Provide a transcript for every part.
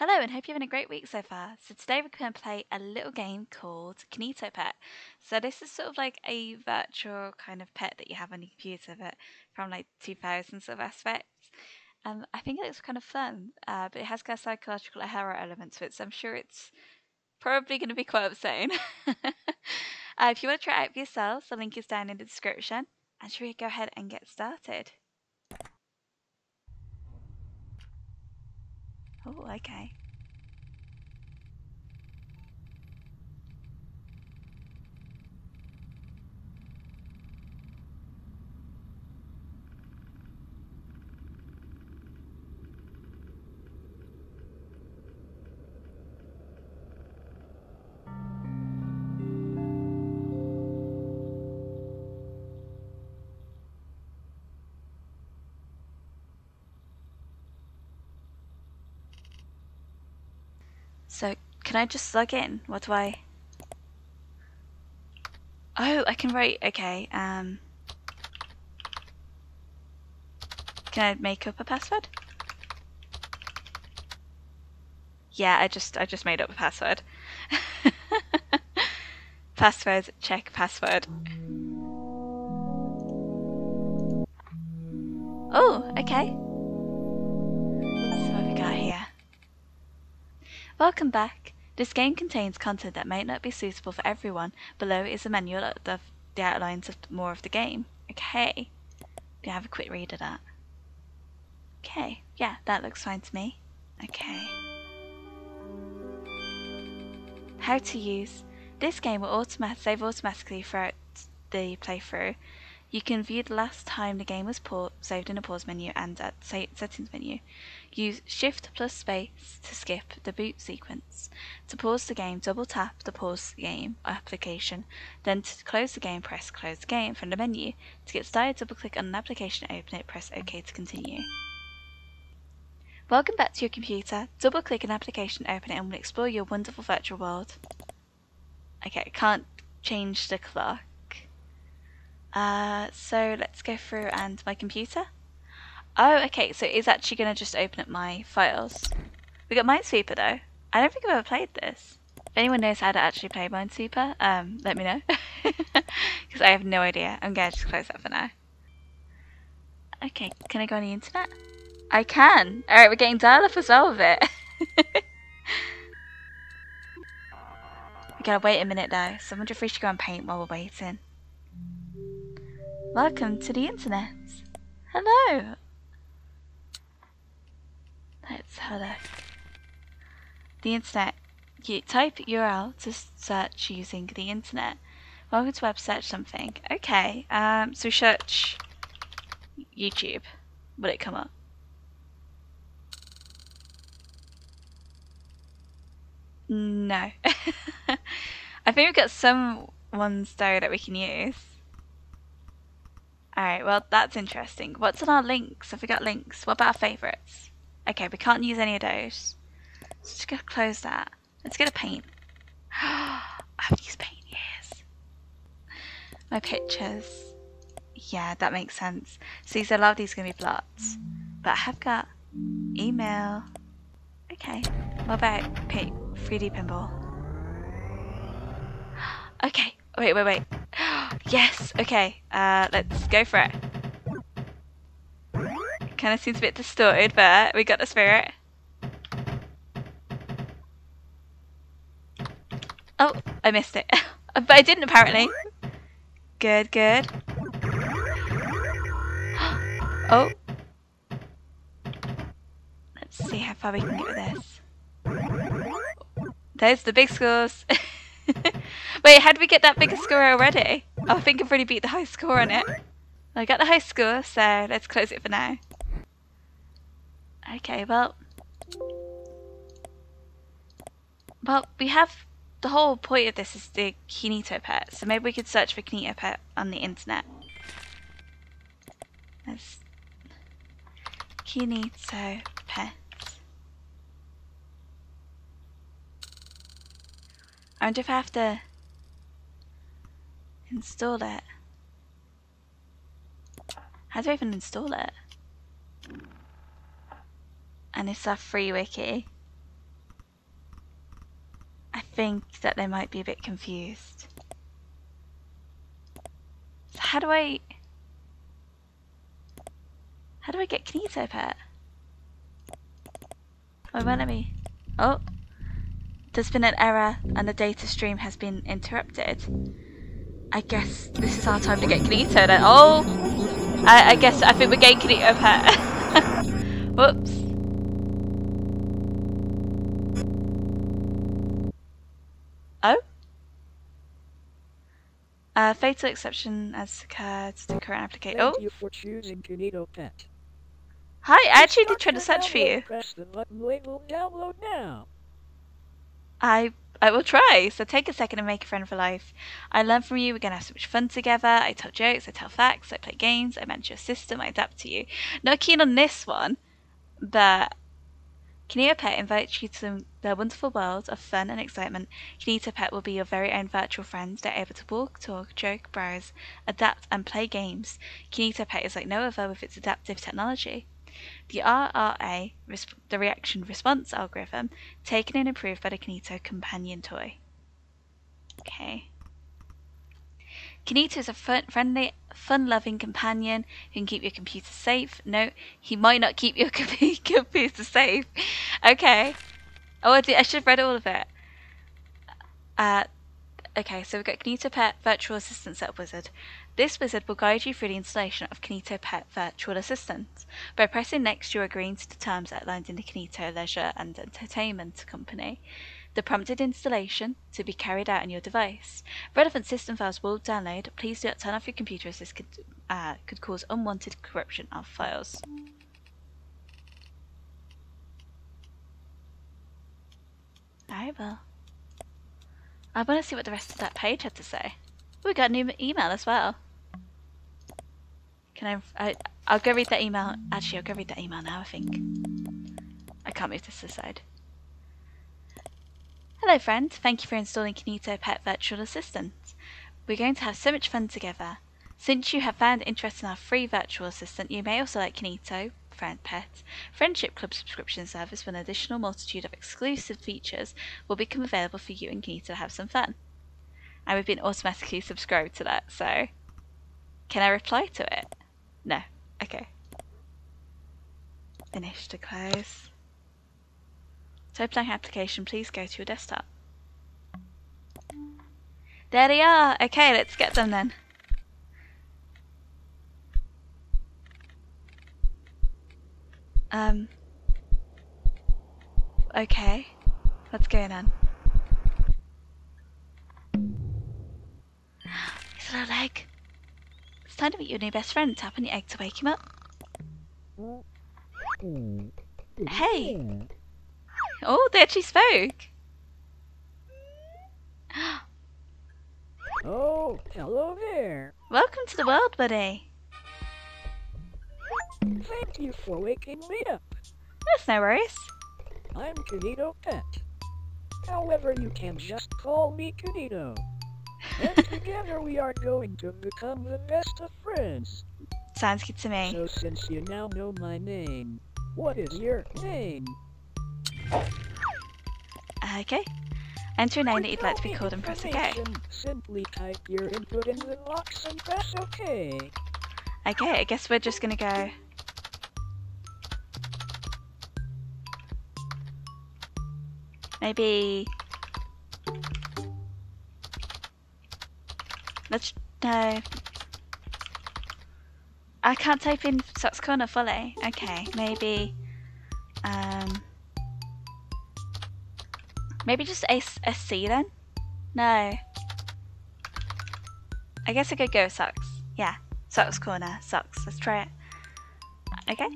Hello, and hope you're having a great week so far. So today we're going to play a little game called Kinito Pet. So this is sort of like a virtual kind of pet that you have on your computer, but from like 2000 sort of aspects. Um, I think it looks kind of fun, uh, but it has got a psychological horror element to it, so I'm sure it's probably going to be quite upsetting. uh, if you want to try it out for yourself, the link is down in the description. And should we go ahead and get started? Oh, okay. So, can I just log in? What do I... Oh, I can write, okay, um... Can I make up a password? Yeah, I just I just made up a password. password, check password. Oh, okay. Welcome back. This game contains content that may not be suitable for everyone. Below is a manual of the outlines of more of the game. Okay. I have a quick read of that? Okay. Yeah, that looks fine to me. Okay. How to use. This game will automat save automatically throughout the playthrough. You can view the last time the game was saved in the pause menu and at settings menu. Use shift plus space to skip the boot sequence. To pause the game, double tap the pause game application. Then to close the game, press close game from the menu. To get started, double click on an application, open it, press OK to continue. Welcome back to your computer. Double click an application, open it, and we'll explore your wonderful virtual world. Okay, I can't change the clock. Uh, so let's go through and my computer. Oh, okay, so it's actually going to just open up my files. We got Minesweeper though. I don't think I've ever played this. If anyone knows how to actually play Minesweeper, um, let me know. Because I have no idea. I'm going to just close that for now. Okay, can I go on the internet? I can! Alright, we're getting dial-up as well with it. we gotta wait a minute though, so I wonder if we should go and paint while we're waiting. Welcome to the internet. Hello. Let's look. The internet. You type URL to search using the internet. Welcome to web search something. Okay. Um. So we search YouTube. Will it come up? No. I think we've got some ones though that we can use. Alright, well, that's interesting. What's on our links? Have we got links? What about our favourites? Okay, we can't use any of those. Let's just go close that. Let's get a paint. I haven't used paint years. My pictures. Yeah, that makes sense. See, so a lot of these are going to be blots. But I have got email. Okay. What about paint? 3D pinball? Okay. Wait, wait, wait. Yes, okay. Uh, let's go for it. Kind of seems a bit distorted, but we got the spirit. Oh, I missed it. but I didn't apparently. Good, good. oh. Let's see how far we can get with this. There's the big scores. Wait, how did we get that bigger score already? Oh, I think I've already beat the high score on it. I got the high score, so let's close it for now. Okay, well... Well, we have... The whole point of this is the Kinito pet, so maybe we could search for Kinito pet on the internet. There's... Kinito pet. I wonder if I have to install it. How do I even install it? And it's a free wiki. I think that they might be a bit confused. So how do I... How do I get Kinito Pet? Oh, won't let me... Oh! There's been an error and the data stream has been interrupted. I guess this is our time to get Kinito then. Oh! I, I guess I think we're getting Kinito Pet. Whoops. Oh? A fatal exception has occurred to the current application. Oh, you for choosing Kinito Pet. hi! I actually did try to search for you. Press the button labeled download now. I I will try. So take a second and make a friend for life. I learn from you. We're gonna have so much fun together. I tell jokes. I tell facts. I play games. I manage your system. I adapt to you. Not keen on this one, but Kinito Pet invites you to the wonderful world of fun and excitement. Kinito Pet will be your very own virtual friend. They're able to walk, talk, joke, browse, adapt, and play games. Kinito Pet is like no other with its adaptive technology. The RRA, the reaction response algorithm, taken and improved by the Kinito companion toy. Okay. Kinito is a fun, friendly, fun-loving companion who can keep your computer safe. No, he might not keep your com- computer safe. Okay. Oh, I, I should have read all of it. Uh, okay, so we've got Kinito Pet Virtual Assistant Setup Wizard. This wizard will guide you through the installation of Kinito Pet Virtual Assistant. By pressing next, you're agreeing to the terms outlined in the Kinito Leisure and Entertainment Company. The prompted installation to be carried out on your device. Relevant system files will download. Please do not turn off your computer as this could, uh, could cause unwanted corruption of files. I will. I want to see what the rest of that page had to say. We got a new email as well. Can I, I? I'll go read that email. Actually, I'll go read that email now. I think. I can't move this aside. Hello, friend. Thank you for installing Kinito Pet Virtual Assistant. We're going to have so much fun together. Since you have found interest in our free virtual assistant, you may also like Kinito, Friend Pet, Friendship Club subscription service with an additional multitude of exclusive features will become available for you and Kinito to have some fun. And we've been automatically subscribed to that, so can I reply to it? No. Okay. Finish to close. To open our application, please go to your desktop. There they are! Okay, let's get them then. Um. Okay. What's going on? His little egg. It's time to meet your new best friend. Tap on your egg to wake him up. Hey! Oh, they actually spoke! Oh, hello there. Welcome to the world, buddy. Thank you for waking me up. That's no worries. I'm Kinito Pet. However, you can just call me Kinito. And together we are going to become the best of friends. Sounds good to me. So since you now know my name, what is your name? Okay. Enter a name that you'd like to be called and press OK. Simply type your input in the box and press OK. Okay, I guess we're just gonna go. Maybe. Let's. No. I can't type in Socks Corner fully. Okay, maybe. Um. Maybe just S- SC then? No. I guess I could go with Socks. Yeah. Socks Corner. Socks. Let's try it. Okay.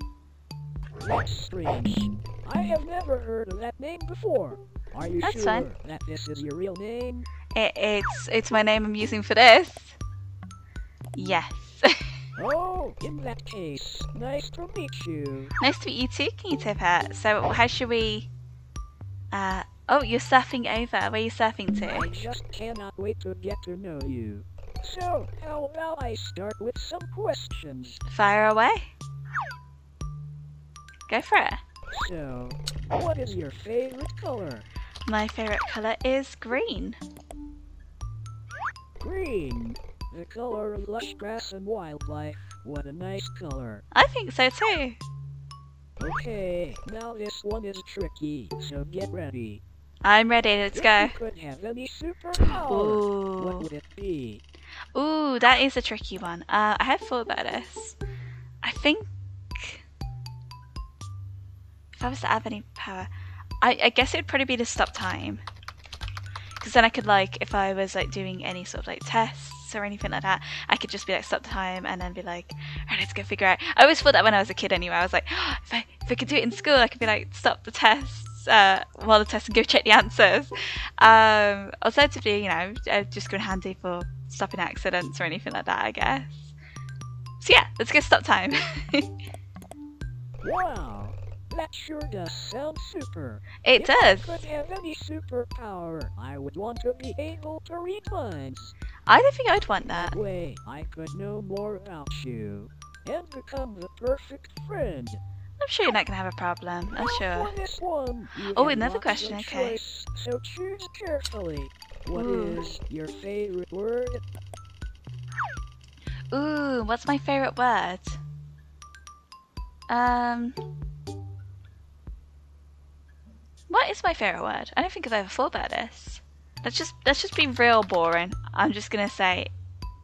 That's strange. I have never heard of that name before. Are you That's sure fine. that this is your real name? It, it's it's my name I'm using for this. Yes. Oh, in that case, nice to meet you. nice to meet you too, Kinito Pet. So how should we? Uh oh, you're surfing over. Where are you surfing to? I just cannot wait to get to know you. So, how about I start with some questions? Fire away. Go for it. So, what is your favorite color? My favourite colour is green. Green. The color of lush grass and wildlife. What a nice color. I think so too. Okay, now this one is tricky, so get ready. I'm ready, let's If go. could have any superpower, what would it be? Ooh, that is a tricky one. Uh, I have thought about this. I think if I was to have any power, I, I guess it'd probably be to stop time. Because then I could like, if I was like doing any sort of like tests or anything like that, I could just be like stop time and then be like, alright, let's go figure out. I always thought that when I was a kid anyway. I was like, if I if I could do it in school, I could be like stop the tests uh, while the test and go check the answers. Um, alternatively, you know, just go handy for stopping accidents or anything like that, I guess. So yeah, let's go stop time. Wow, that sure does sound super. it if does. I could have any superpower, I would want to be able to read minds. I don't think I'd want that. That way, I could know more about you and become the perfect friend. I'm sure you're not gonna have a problem. I'm sure. This one, you Oh, another question, okay. choice, so choose carefully. What Ooh. is your favorite word? Ooh, what's my favorite word? Um, what is my favorite word? I don't think I've ever thought about this. Let's just let's just be real boring. I'm just gonna say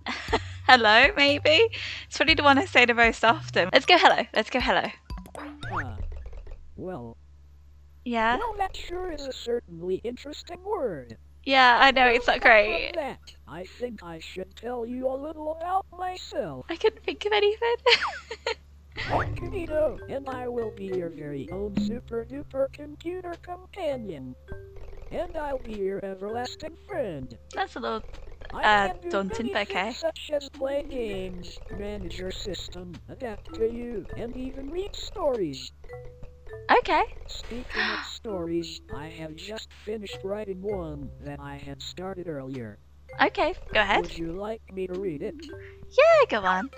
hello, maybe. It's probably the one I say the most often. Let's go hello. Let's go hello. Huh. Well, Yeah, well, that sure is a certainly interesting word. yeah. I know it's not great. that, I think I should tell you a little about myself. I couldn't think of anything. I'm and I will be your very own super duper computer companion. And I'll be your everlasting friend. That's a little. I Uh, daunting, but okay. Such as play games, manage your system, adapt to you, and even read stories. Okay. Speaking of stories, I have just finished writing one that I had started earlier. Okay. Go ahead. Would you like me to read it? Yeah. Go on.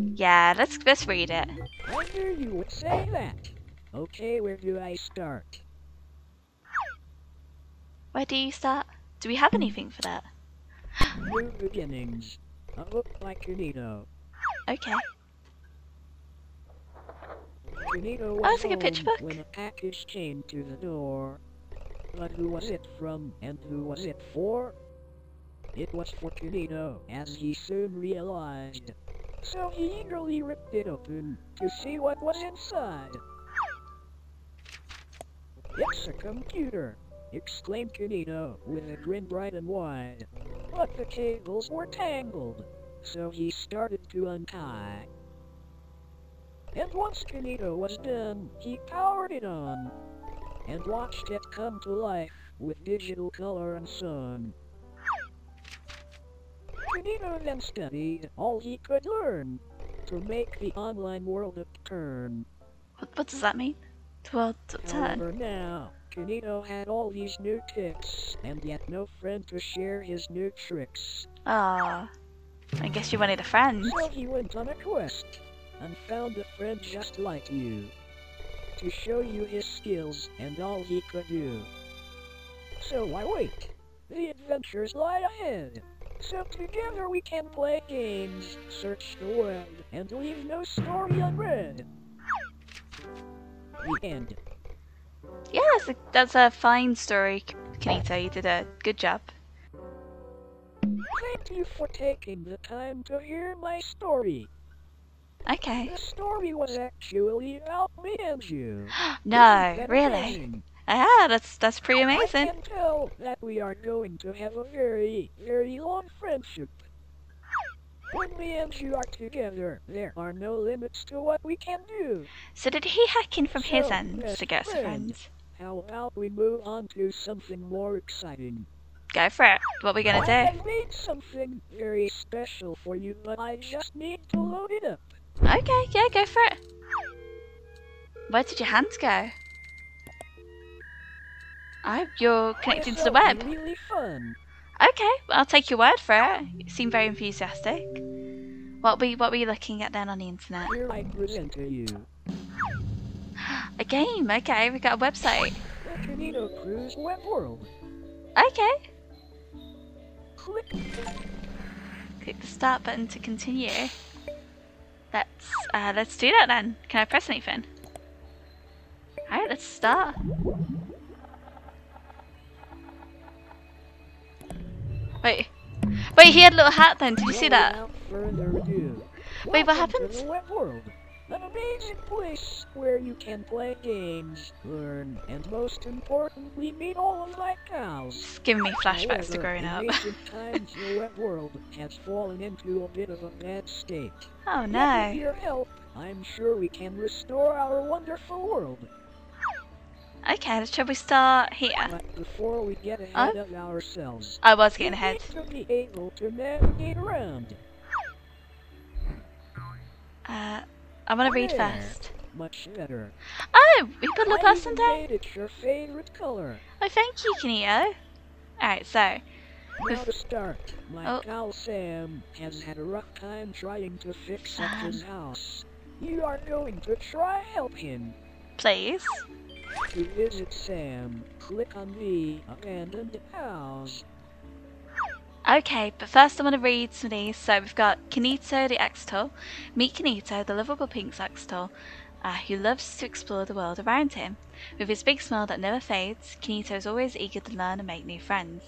Yeah. Let's let's read it. I knew you would say that. Okay, where do I start? Where do you start? Do we have anything for that? New Beginnings. A book by Kinito. Okay. Kinito oh, was Oh, it's like a picture book. when a package came to the door. But who was it from and who was it for? It was for Kinito, as he soon realized. So he eagerly ripped it open to see what was inside. It's a computer, exclaimed Kinito with a grin bright and wide. But the cables were tangled, so he started to untie. And once Kinito was done, he powered it on and watched it come to life with digital color and sun. Kinito then studied all he could learn to make the online world a turn. What, what does that mean? Twelve to ten. However, now, Kinito had all these new tips, and yet no friend to share his new tricks. Ah. I guess you wanted a friend. So he went on a quest and found a friend just like you to show you his skills and all he could do. So why wait? The adventures lie ahead. So together we can play games, search the web, and leave no story unread. The end. Yeah, that's a, that's a fine story, Kinito. You did a good job. Thank you for taking the time to hear my story. Okay. The story was actually about me and you. no, really? amazing? Yeah, that's that's pretty I amazing. can tell that we are going to have a very, very long friendship. When me and you are together, there are no limits to what we can do. So did he hack in from his end to get us a friend. friend? How about we move on to something more exciting? Go for it. What are we gonna I do? have made something very special for you, but I just need to load it up. Okay, yeah, go for it. Where did your hands go? Oh, you're connecting to the web. really fun. Okay, well, I'll take your word for it. You seem very enthusiastic. What were you, what were you looking at then on the internet? Here I present to you A game. Okay, we got a website. Canino Cruise Web World. Okay. Click. Click the start button to continue. Let's uh, let's do that then. Can I press anything? Alright, let's start. Wait. Wait, he had a little hat then. Did you see that? Without further ado, Wait, what welcome happened? To the Web World, an amazing place where you can play games, learn, and most importantly, meet all of my cows. Just giving me flashbacks to growing up. times, the web world has fallen into a bit of a bad state. Oh no. With your help, I'm sure we can restore our wonderful world. Okay, shall we start here? But before we get ahead of ourselves, I was getting ahead. to be able to navigate around. Uh, I want to read first. Much better. Oh, we put a I person down. made it your favorite color. Oh, thank you, Kinito. Alright, so, Now to start, my Oh. pal Sam has had a rough time trying to fix up his house. You are going to try help him. please. To visit Sam, click on the abandoned house. Okay, but first I want to read some of these. So we've got Kinito the Axolotl. Meet Kinito, the lovable pink Axolotl, uh, who loves to explore the world around him. With his big smile that never fades, Kinito is always eager to learn and make new friends.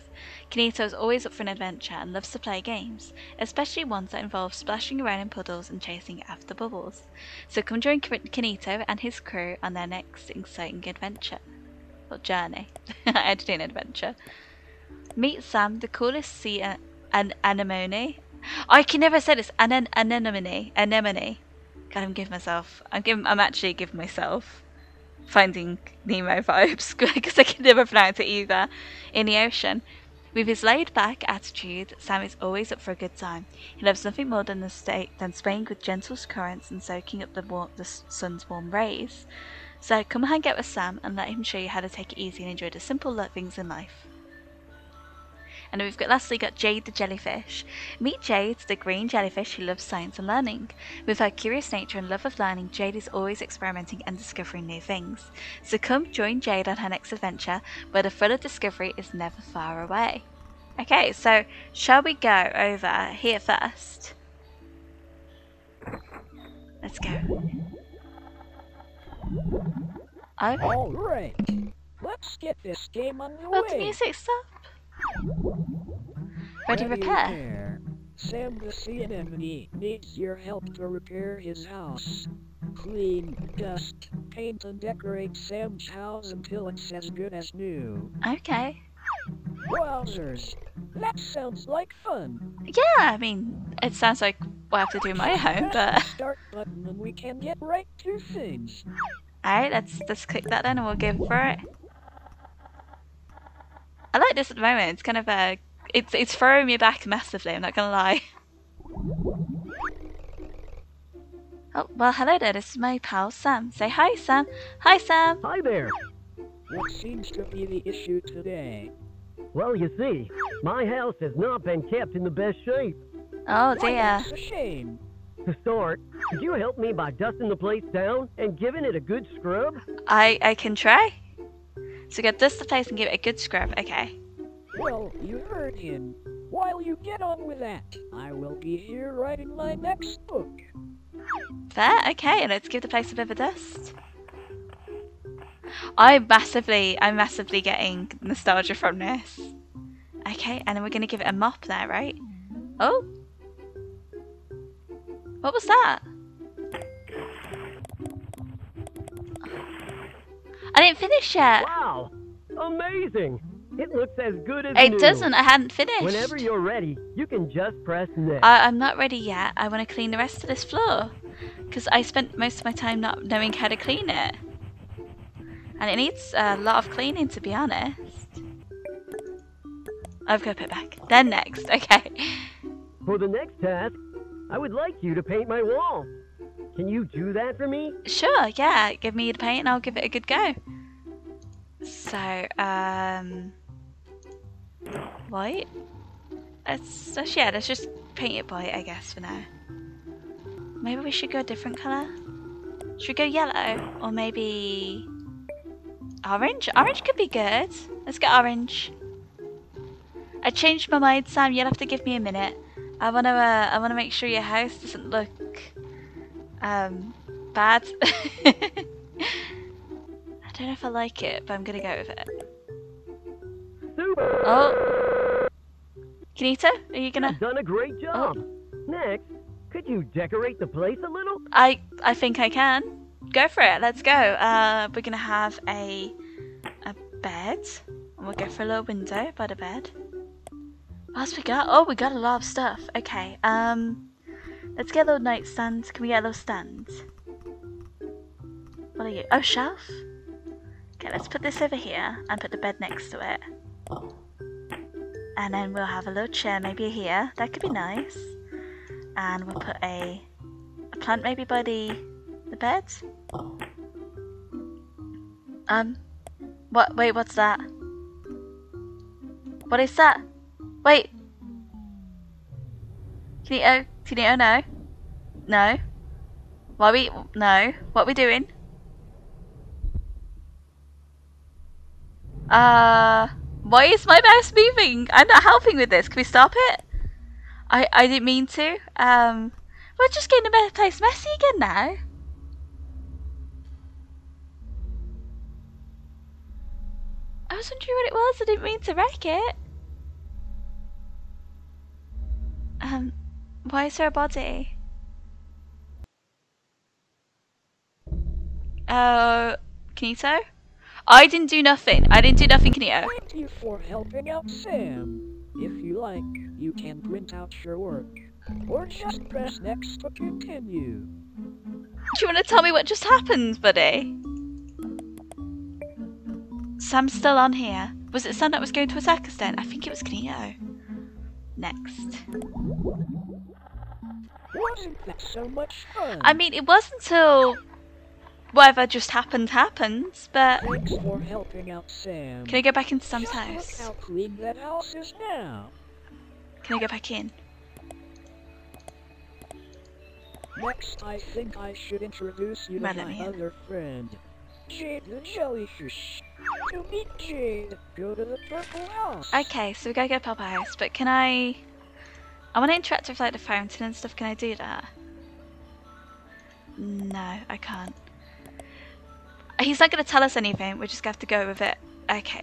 Kinito is always up for an adventure and loves to play games, especially ones that involve splashing around in puddles and chasing after bubbles. So come join Kin- Kinito and his crew on their next exciting adventure. Or journey. Editing adventure. Meet Sam, the coolest sea an- an- anemone. I can never say this. Anen- anemone. Anemone. God, I'm myself. I'm giving. I'm actually giving myself Finding Nemo vibes because I can never pronounce it either. In the ocean. With his laid-back attitude, Sam is always up for a good time. He loves nothing more than the state than swaying with gentle currents and soaking up the, war- the sun's warm rays. So come hang out with Sam and let him show you how to take it easy and enjoy the simple things in life. And we've got lastly got Jade the jellyfish. Meet Jade, the green jellyfish who loves science and learning. With her curious nature and love of learning, Jade is always experimenting and discovering new things. So come join Jade on her next adventure, where the thrill of discovery is never far away. Okay, so shall we go over here first? Let's go. Oh, All right, let's get this game will the underway. music stop? Ready, repair. Sam the sea anemone needs your help to repair his house. Clean, dust, paint, and decorate Sam's house until it's as good as new. Okay. Wowzers, that sounds like fun. Yeah, I mean, it sounds like I have to do my home, but start button and we can get right to things. alright, let's let's click that then and we'll go for it. I like this at the moment. It's kind of a it's it's throwing me back massively. I'm not gonna lie. Oh well, hello there. This is my pal Sam. Say hi, Sam. Hi, Sam. Hi there. What seems to be the issue today? Well, you see, my house has not been kept in the best shape. Oh Why, dear. that's a shame. To start, could you help me by dusting the place down and giving it a good scrub? I I can try. So get this the place and give it a good scrub. Okay. Well, you heard him. While you get on with that, I will be here writing my next book. Fair, okay, and let's give the place a bit of a dust. I'm massively, I'm massively getting nostalgia from this. Okay, and then we're gonna give it a mop there, right? Oh, what was that? I didn't finish yet. Wow! Amazing! It looks as good as It new. doesn't. I hadn't finished. Whenever you're ready, you can just press next. I, I'm not ready yet. I want to clean the rest of this floor because I spent most of my time not knowing how to clean it, and it needs a lot of cleaning to be honest. I've got to put it back. Then next, okay. For the next task, I would like you to paint my wall. Can you do that for me? Sure, yeah. Give me the paint and I'll give it a good go. So, um, white. Let's, yeah, let's just paint it white, I guess, for now. Maybe we should go a different colour. Should we go yellow or maybe Orange? Orange could be good. Let's get orange. I changed my mind, Sam. You'll have to give me a minute. I wanna, uh, I wanna make sure your house doesn't look, um, bad. I don't know if I like it, but I'm gonna go with it. Oh, Kinito, are you gonna? You've done a great job. Next, could you decorate the place a little? I, I think I can. Go for it. Let's go. Uh, we're gonna have a, a bed, and we'll go for a little window by the bed. What else we got? Oh, we got a lot of stuff. Okay. Um, let's get a little nightstand. Can we get a little stand? What are you? Oh, shelf. Okay, let's put this over here and put the bed next to it. And then we'll have a little chair maybe here. That could be nice. And we'll put a, a plant maybe by the the bed. Um, what? Wait, what's that? What is that? Wait. Can you? Oh, Oh no, no. Why we? No. What we doing? Uh, why is my mouse moving? I'm not helping with this. Can we stop it? I I didn't mean to. Um, we're just getting the place messy again now. I was wondering what it was. I didn't mean to wreck it. Um, why is there a body? Uh, Kinito? I didn't do nothing. I didn't do nothing, Kinito. Thank you for helping out Sam. If you like, you can print out your work. Or just press next to continue. Do you want to tell me what just happened, buddy? Sam's still on here. Was it Sam that was going to attack us then? I think it was Kinito. Next. Wasn't that so much fun? I mean, it wasn't until whatever just happened happened, but Thanks for helping out Sam. can I go back into Sam's Just look house? how clean that house is now. Can I go back in? Next, I think I should introduce you to my other friend, Jade the Jellyfish. To meet Jade, go to the purple house. Okay, so we gotta go to Papa House, but can I... I want to interact with like the fountain and stuff, can I do that? No, I can't. He's not gonna tell us anything, we're just gonna have to go with it. Okay.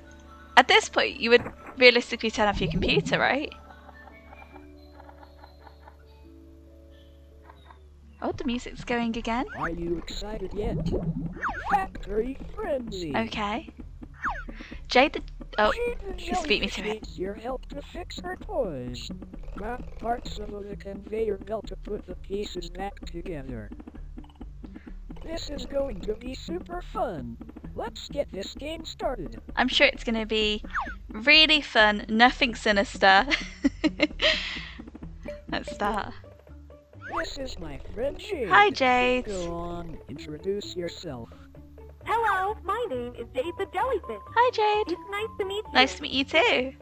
At this point, you would realistically turn off your computer, right? Oh, the music's going again. Are you excited yet? Factory Frenzy. Okay. Jade the... Oh, Jade beat me to it. your help to fix her toys. Grab parts of the conveyor belt to put the pieces back together. This is going to be super fun. Let's get this game started. I'm sure it's going to be really fun, nothing sinister. Let's start. This is my friend Jade. Hi, Jade. Go on, introduce yourself. Hello, my name is Jade the Jellyfish. Hi, Jade. It's nice to meet you. Nice to meet you too.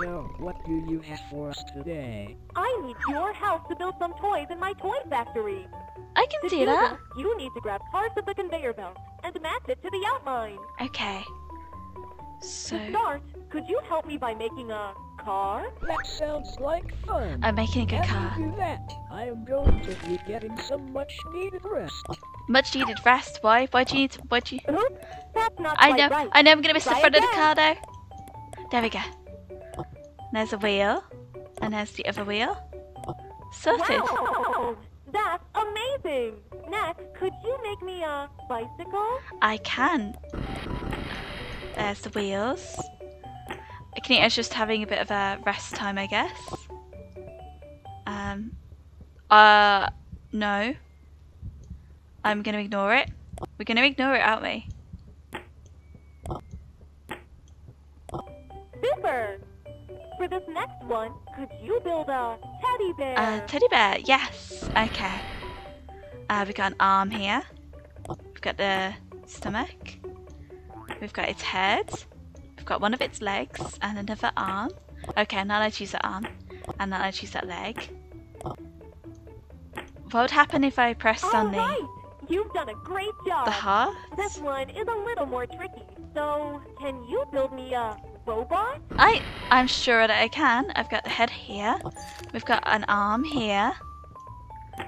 So, what do you have for us today? I need your help to build some toys in my toy factory. I can To do that. this, you need to grab parts of the conveyor belt and match it to the outline. Okay. So, To start, could you help me by making a car? That sounds like fun. I'm making a good After car. you do that, I am going to be getting some much needed rest. Much needed rest. Why? Why do you need? To, why do you? That's not I know. right. I know. I'm gonna miss the Try front of the car though. There we go. There's a wheel, and there's the other wheel. Sorted. Wow, that's amazing. Next, could you make me a bicycle? I can. There's the wheels. Kinito's just having a bit of a rest time, I guess. Um. Uh. No. I'm gonna ignore it. We're gonna ignore it, aren't we? Super. For this next one, could you build a teddy bear? Uh, teddy bear. Yes. Okay. Uh, we've got an arm here. We've got the stomach. We've got its head. We've got one of its legs and another arm. Okay, now I'm not allowed to use that arm. Not allowed to use that leg. What would happen if I pressed on the... right. You've done a great job. The heart? This one is a little more tricky. So, can you build me a robot? I I'm sure that I can. I've got the head here. We've got an arm here.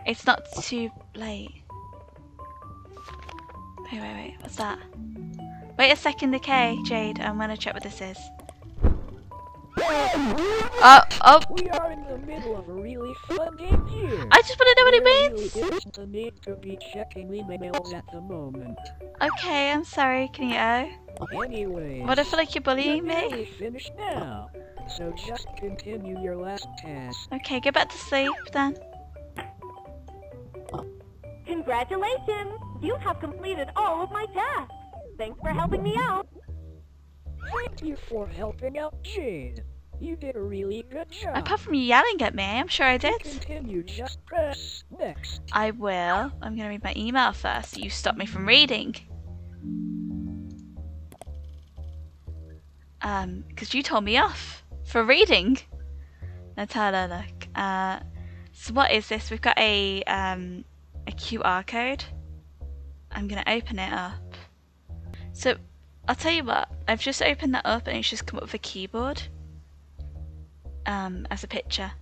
It's not too late. Wait, wait, wait. What's that? Wait a second, okay, Jade. I'm gonna check what this is. Oh, oh! We are in the middle of a really fun game here. I just want to know what it means. really isn't a need to be checking emails at the moment. Okay, I'm sorry, Kinito. Anyways, What I feel like you're bullying you're me? nearly finished now. So just continue your last task. Okay, go back to sleep then. Congratulations! You have completed all of my tasks. Thanks for helping me out. Thank you for helping out Jade. You did a really good job. Apart from you yelling at me, I'm sure I To did. continue, just press next. I will. I'm gonna read my email first. You stopped me from reading. Um, because you told me off for reading. Let's have a look. Uh, so what is this? We've got a um a QR code. I'm gonna open it up. So I'll tell you what. I've just opened that up and it's just come up with a keyboard. Um, as a picture.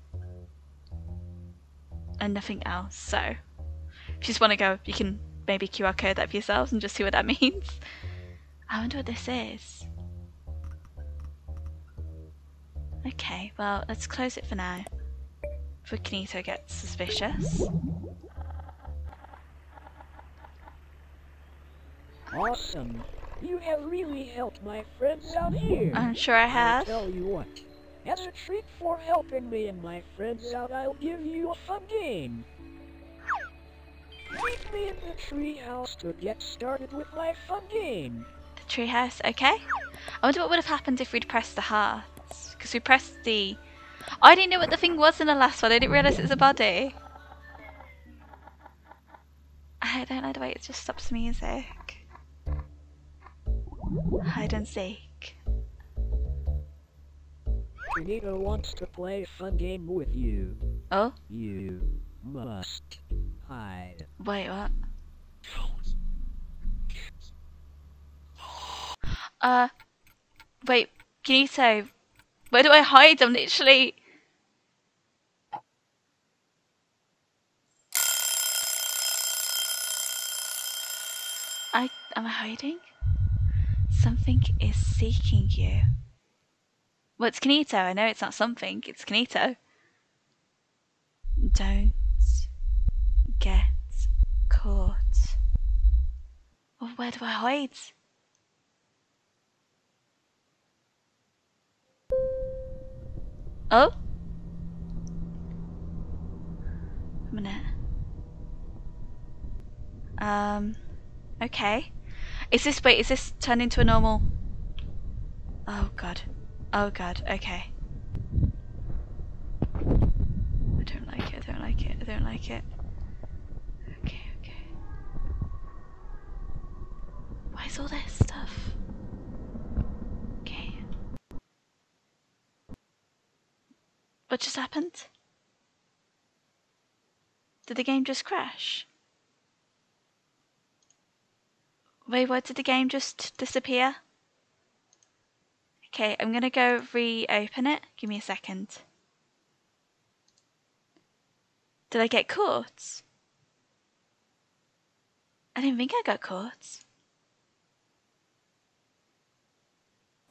And nothing else. So if you just want to go, you can maybe QR code that for yourselves and just see what that means. I wonder what this is. Okay, well, let's close it for now. Before Kinito gets suspicious. Awesome. You have really helped my friends out here. I'm sure I have. tell you what. As a treat for helping me and my friends out, I'll give you a fun game. Meet me in the treehouse to get started with my fun game. The treehouse, okay. I wonder what would have happened if we'd pressed the hearts. Because we pressed the... I didn't know what the thing was in the last one. I didn't realise it was a body. I don't know the way it just stops music. Hide and seek. Kinito wants to play a fun game with you. Oh, You must hide. wait, what? Uh, wait, can you say, where do I hide? I'm literally... I, am I hiding? Something is seeking you. Well, it's. I know it's not something. It's Kinito. Don't get caught. Well, where do I hide? Oh? A minute. Um, okay. Is this, wait, is this turned into a normal? Oh god. Oh god, okay. I don't like it, I don't like it, I don't like it. Okay, okay. Why is all this stuff? Okay. What just happened? Did the game just crash? Wait, what did the game just disappear? Okay, I'm gonna go reopen it. Give me a second. Did I get caught? I didn't think I got caught.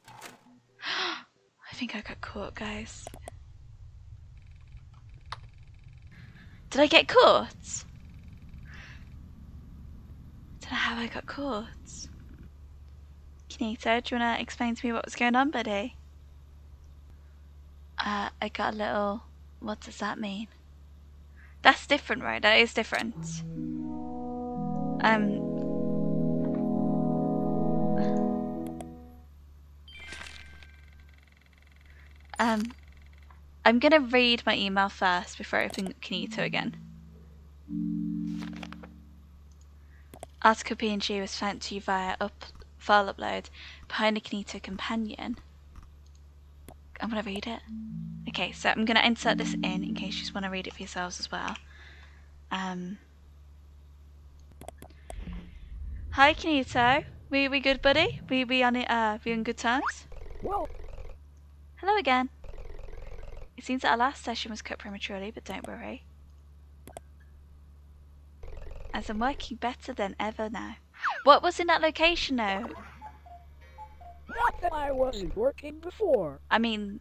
I think I got caught, guys. Did I get caught? Don't know how I got caught. Kinito, do you want to explain to me what was going on, buddy? Uh, I got a little... What does that mean? That's different, right? That is different. Um... Um... I'm gonna read my email first before I open Kinito again. Article PNG was sent to you via up file upload behind the Kinito companion. I'm gonna read it. Okay, so I'm gonna insert this in in case you just want to read it for yourselves as well. Um, Hi, Kinito. We we good, buddy? We we on it? Uh, we on good terms? Well, Hello again. It seems that our last session was cut prematurely, but don't worry. As I'm working better than ever now. What was in that location though? not that I wasn't working before. I mean,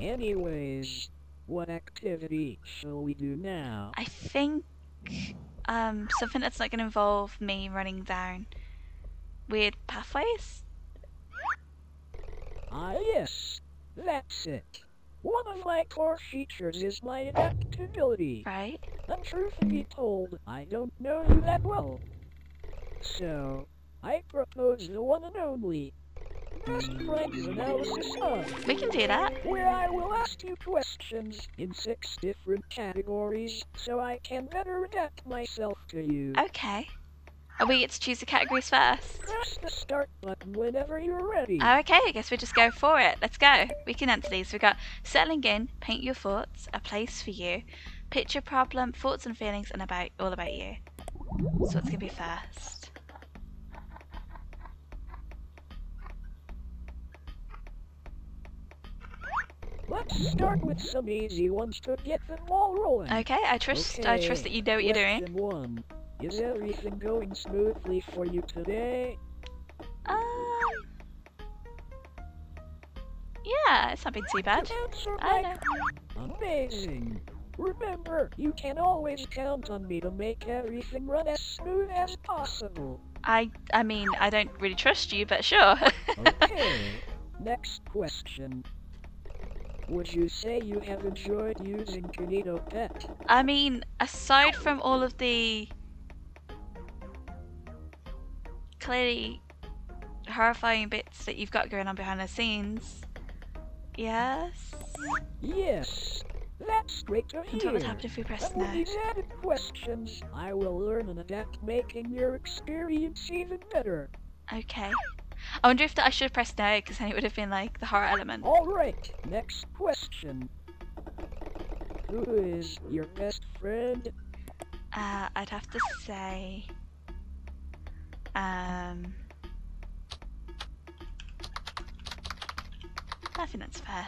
Anyways, what activity shall we do now? I think um something that's not going to involve me running down weird pathways. Ah, yes, that's it. One of my core features is my adaptability. Right? And truth be told, I don't know you that well. So, I propose the one and only best friends analysis of, We can do that. where I will ask you questions in six different categories so I can better adapt myself to you. Okay. And we get to choose the categories first. Press the start button whenever you're ready. Oh, okay, I guess we just go for it. Let's go. We can answer these. We've got settling in, paint your thoughts, a place for you, picture problem, thoughts and feelings, and about all about you. So what's gonna be first? Let's start with some easy ones to get them all rolling. Okay, I trust. I trust that you know what you're doing. Question one. Is everything going smoothly for you today? Um. Yeah, it's not been too bad. I know. amazing. Remember, you can always count on me to make everything run as smooth as possible. I. I mean, I don't really trust you, but sure. Okay. Next question. Would you say you have enjoyed using Kinito Pet? I mean, aside from all of the clearly horrifying bits that you've got going on behind the scenes, yes. Yes. That's great to hear. what would happen if we pressed And with these added questions, I will learn and adapt, making your experience even better. Okay. I wonder if that I should have pressed no, because then it would have been like the horror element. All right. Next question. Who is your best friend? Uh, I'd have to say, um, I think that's fair.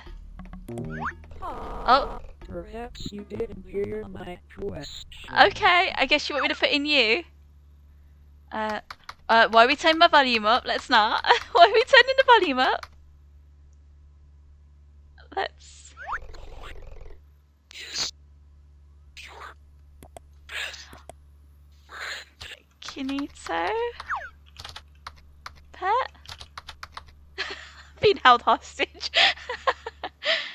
Oh, Perhaps you didn't hear my question. okay. I guess you want me to put in you. Uh, uh, why are we turning my volume up? Let's not. why are we turning the volume up? Let's. Kinito? Pet? Being held hostage.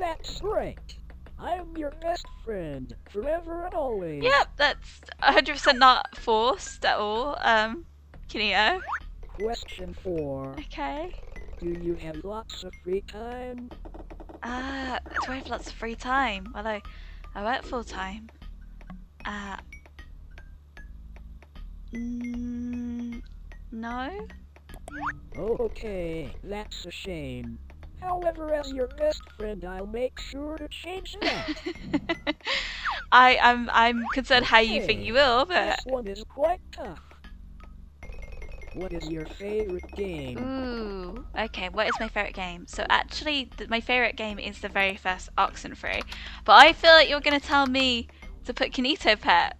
That's right. I'm your best friend, forever and always. yep, that's 100% not forced at all. Um, Kinito. Question four. Okay. Do you have lots of free time? Uh, do I have lots of free time? Well, I, I work full time. Uh, mm, no? Okay, that's a shame. However, as your best friend, I'll make sure to change that. I, I'm, I'm concerned how you think you will, but This one is quite tough. What is your favorite game? Ooh, okay. What is my favorite game? So actually, my favorite game is the very first Oxenfree. But I feel like you're gonna tell me to put Kinito Pet.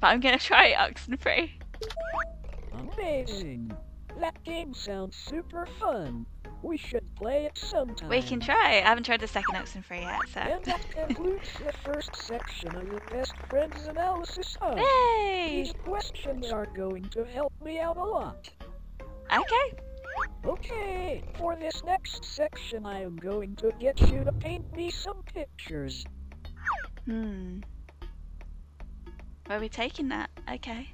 But I'm gonna try Oxenfree. Amazing. That game sounds super fun. We should play it sometime. We can try. I haven't tried the second Oxenfree yet, And so. that concludes the first section of your best friend's analysis of. Yay! These questions are going to help me out a lot. Okay. Okay, for this next section, I am going to get you to paint me some pictures. Hmm. Where are we taking that? Okay.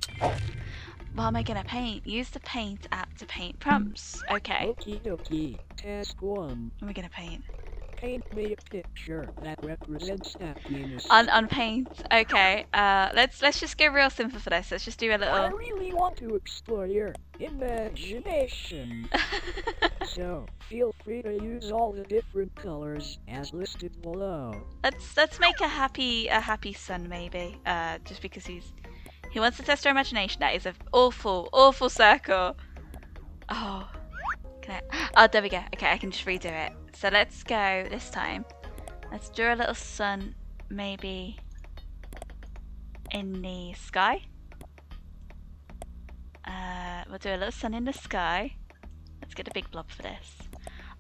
What am I gonna paint? Use the paint app to paint prompts. Okay. Okie dokie. Task one. What am I gonna paint? Paint me a picture that represents happiness. On on paint. Okay. Uh, let's let's just go real simple for this. Let's just do a little. I really want to explore your imagination. so, feel free to use all the different colors as listed below. let's let's make a happy a happy sun maybe. Uh, just because he's He wants to test our imagination. That is an awful, awful circle. Oh. Can I? Oh, there we go. Okay, I can just redo it. So let's go this time. Let's draw a little sun, maybe in the sky. Uh, we'll do a little sun in the sky. Let's get a big blob for this.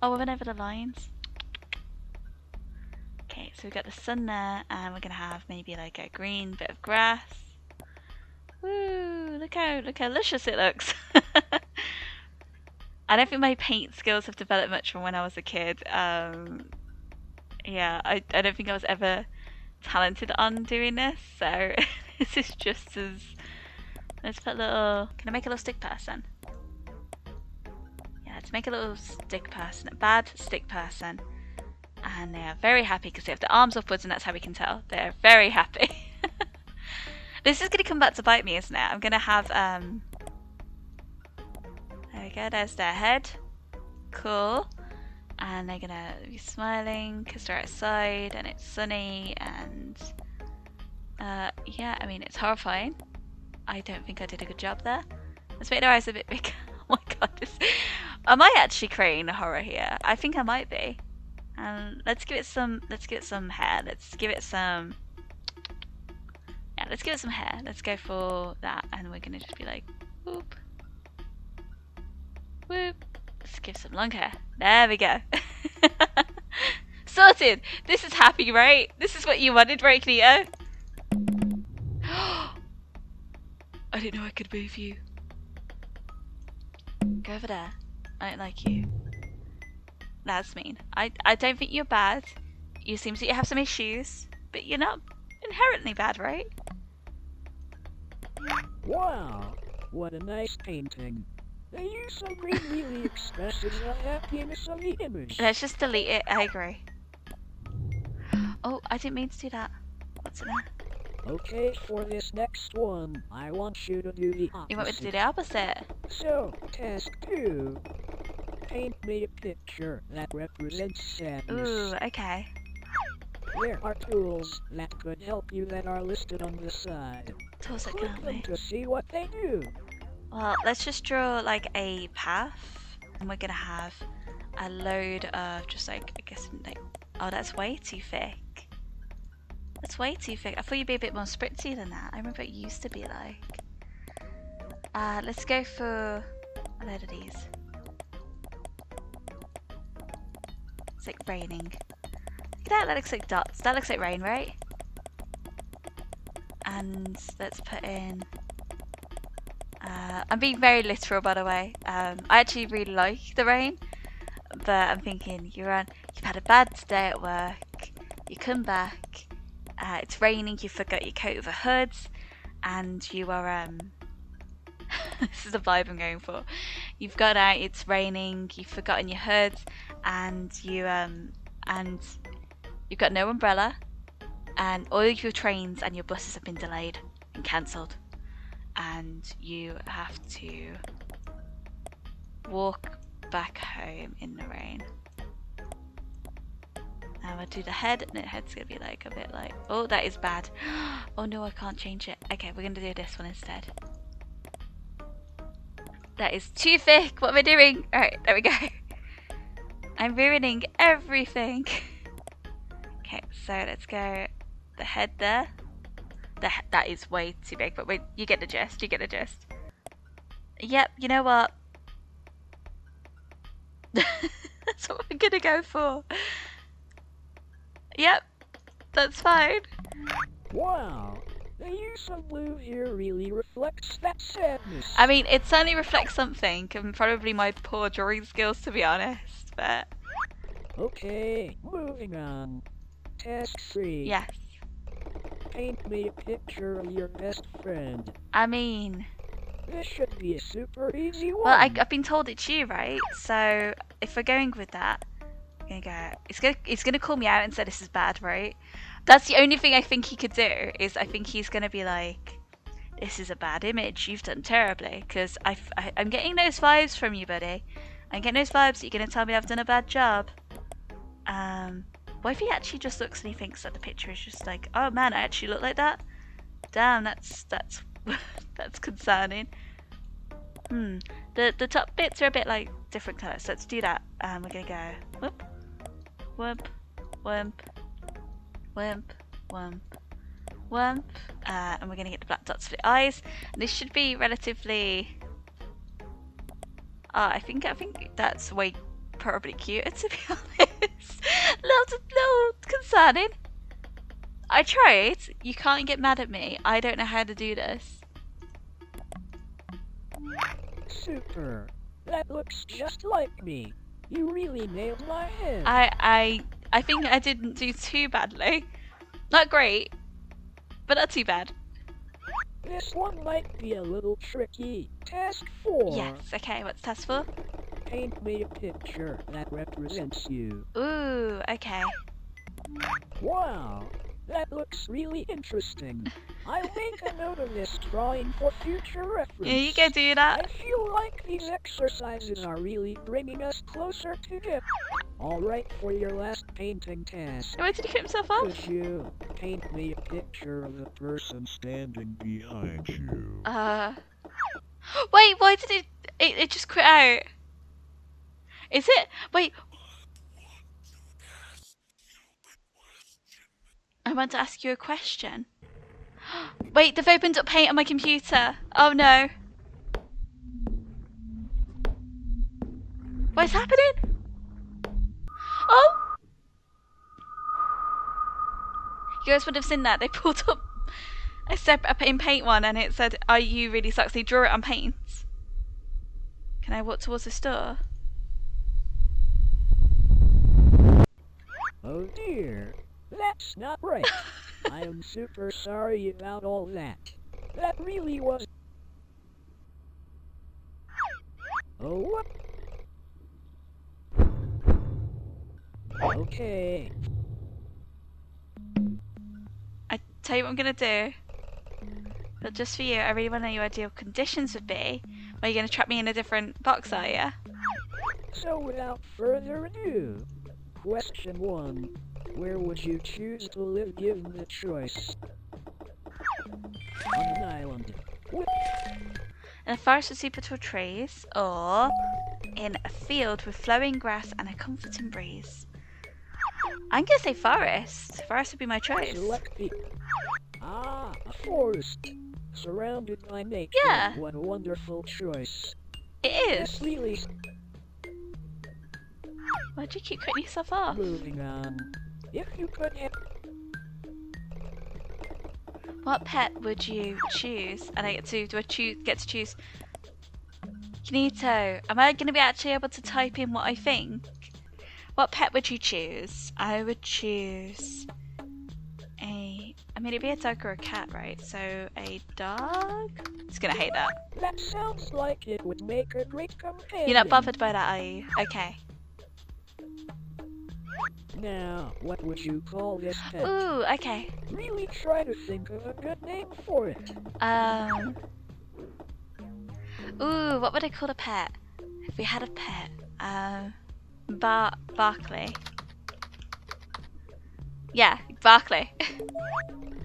Oh, we went over the lines. Okay, so we've got the sun there, and we're gonna have maybe like a green bit of grass. Woo! Look how look how luscious it looks. I don't think my paint skills have developed much from when I was a kid. Um, yeah, I, I don't think I was ever talented on doing this, so this is just as. Let's put a little. Can I make a little stick person? Yeah, let's make a little stick person, a bad stick person. And they are very happy because they have their arms upwards, and that's how we can tell. They're very happy. this is going to come back to bite me, isn't it? I'm going to have. um There we go, there's their head. Cool and they're gonna be smiling because they're outside and it's sunny and uh, yeah, I mean it's horrifying. I don't think I did a good job there. Let's make their eyes a bit bigger. oh my god, this... am I actually creating a horror here? I think I might be. Um, let's give it some. Let's give it some hair. Let's give it some. Let's give it some hair. Let's go for that, and we're gonna just be like, whoop, whoop. Let's give some long hair. There we go. Sorted! This is happy, right? This is what you wanted, right, Cleo? I didn't know I could move you. Go over there. I don't like you. That's mean. I, I don't think you're bad. You seem to have some issues, but you're not inherently bad, right? Wow, what a nice painting. They use some really expressive the happiness of the image. Let's just delete it. I agree. Oh, I didn't mean to do that. What's in there? Okay, for this next one, I want you to do the opposite. You want me to do the opposite? So, task two. Paint me a picture that represents sadness. Ooh, okay. There are tools that could help you that are listed on the side. Tools that can me. to see what they do. Well, let's just draw like a path, and we're gonna have a load of just like I guess like oh that's way too thick. That's way too thick. I thought you'd be a bit more spritzy than that. I remember it used to be like. Uh, let's go for a load of these. It's like raining. That. That looks like dots. That looks like rain, right? And let's put in uh, I'm being very literal, by the way. Um, I actually really like the rain, but I'm thinking you're on. You've had a bad day at work. You come back. Uh, it's raining. You forgot your coat with a hood, and you are. Um, this is the vibe I'm going for. You've got out. It's raining. You've forgotten your hood, and you um and you've got no umbrella, and all of your trains and your buses have been delayed and cancelled and you have to walk back home in the rain. Now we'll do the head, and the head's gonna be like a bit like, oh, that is bad. Oh no, I can't change it. Okay, we're gonna do this one instead. That is too thick. What am I doing? Alright, there we go. I'm ruining everything. Okay, so let's go the head there. The, that is way too big, but wait, you get the gist. You get the gist. Yep, you know what? that's what we're gonna go for. Yep, that's fine. Wow, the use of blue here really reflects that sadness. I mean, it certainly reflects something, and probably my poor drawing skills, to be honest. But Okay, moving on. Task three. yes, Paint me a picture of your best friend. I mean, This should be a super easy one. well, I, I've been told it's you, right? So if we're going with that, I'm gonna go. It's gonna it's gonna call me out and say this is bad, right? That's the only thing I think he could do. Is I think he's gonna be like, "This is a bad image. You've done terribly." Because I, I I'm getting those vibes from you, buddy. I'm getting those vibes that you're gonna tell me I've done a bad job. Um, what if he actually just looks and he thinks that the picture is just like, "Oh man, I actually look like that." Damn, that's that's That's concerning. Hmm. The the top bits are a bit like different colours. So let's do that. Um, we're gonna go whoop, whoop, whoop, whoop, whoop, whoop, uh, and we're gonna get the black dots for the eyes. And this should be relatively. Uh, I think I think that's way probably cuter to be honest. little little concerning. I tried. You can't get mad at me. I don't know how to do this. Super. That looks just like me. You really nailed my head. I I I think I didn't do too badly. Not great, but not too bad. This one might be a little tricky. Task 4. Yes. Okay. What's task for? Paint me a picture that represents you. Ooh. Okay. Wow, that looks really interesting. I'll make a note of this drawing for future reference. Yeah, you can do that. I feel like these exercises are really bringing us closer to together. All right, for your last painting task, Where did he cut himself off? could you paint me a picture of the person standing behind you? Uh. Wait. Why did it? It, it just quit out. Is it? Wait. I want to ask you a question. Wait, they've opened up paint on my computer. Oh no. What's happening? Oh! You guys would have seen that. They pulled up a separate in paint one and it said, Are you really sucks? They draw it on paint. Can I walk towards the store? Oh dear, that's not right. I am super sorry about all that. That really was. Oh, what? Okay, I tell you what I'm gonna do. But just for you, I really want to know your ideal conditions would be. Are you gonna trap me in a different box, are you? so without further ado, question one. Where would you choose to live given the choice? On an island. In a forest with super tall trees, or in a field with flowing grass and a comforting breeze. I'm gonna say forest. Forest would be my choice. Select the. Ah, a forest. Surrounded by nature. Yeah. What a wonderful choice. It is. Yes. Why'd you keep cutting yourself off? Moving on. If you could have. What pet would you choose? And I get to do I choose get to choose Kinito, am I gonna be actually able to type in what I think? What pet would you choose? I would choose a I mean it'd be a dog or a cat, right? So a dog? It's gonna hate that. That sounds like it would make a great companion. You're not bothered by that, are you? Okay. Now, what would you call this pet? Ooh, okay. Really try to think of a good name for it. Um Ooh, what would I call a pet? If we had a pet. Um Bar Barkley. Yeah, Barkley.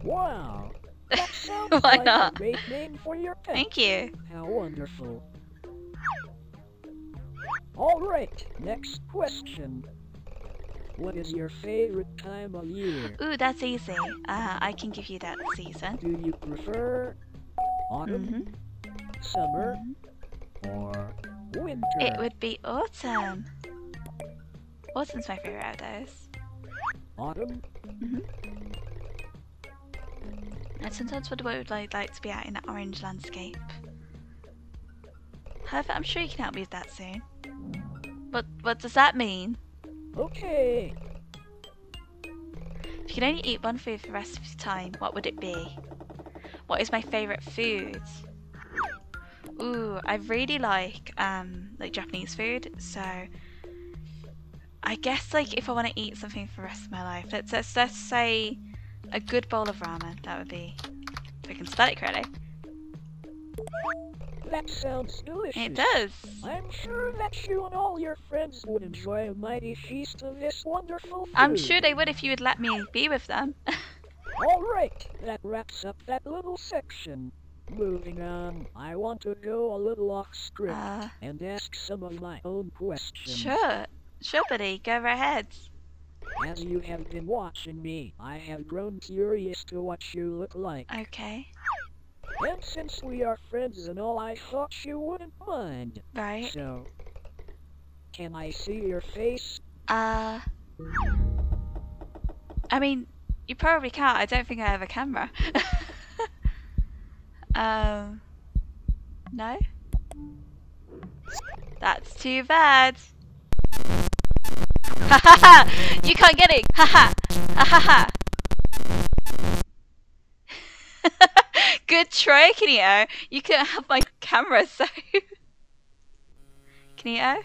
Wow. Why like not? a great name for your pet. Thank you. How wonderful. All right, next question. What is your favorite time of year? Ooh, that's easy. Uh, I can give you that season. Do you prefer autumn, hmm summer, or winter? It would be autumn. Autumn's my favorite out of those. Autumn? And sometimes would would like like to be out in that orange landscape. However, I'm sure you can help me with that soon. What what does that mean? Okay. If you could only eat one food for the rest of your time, what would it be? What is my favourite food? Ooh, I really like um like Japanese food, so I guess like if I want to eat something for the rest of my life, let's let's, let's say a good bowl of ramen. That would be if I can spell it correctly. That sounds delicious. It does. I'm sure that you and all your friends would enjoy a mighty feast of this wonderful food. I'm sure they would if you would let me be with them. All right, that wraps up that little section. Moving on, I want to go a little off script Uh, and ask some of my own questions. sure. Sure, buddy. Go right ahead. As you have been watching me, I have grown curious to what you look like. Okay. And since we are friends and all, I thought you wouldn't mind. Right. So, can I see your face? Uh. I mean, you probably can't. I don't think I have a camera. um. No? That's too bad. Ha ha ha! You can't get it! Ha ha! Ha ha ha! Good try, Kinito. You oh? couldn't have my camera, so. Kinito?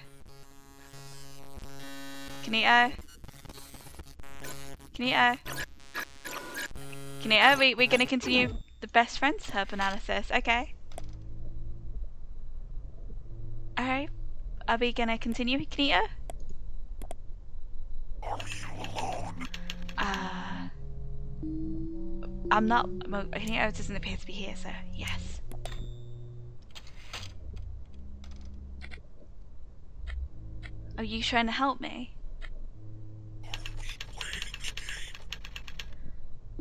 Kinito? Kinito? Kinito, we, we're gonna continue the best friends herb analysis, okay? Alright. Are we gonna continue, Kinito? I'm not. Well, Kinito doesn't appear to be here, so yes. Are you trying to help me?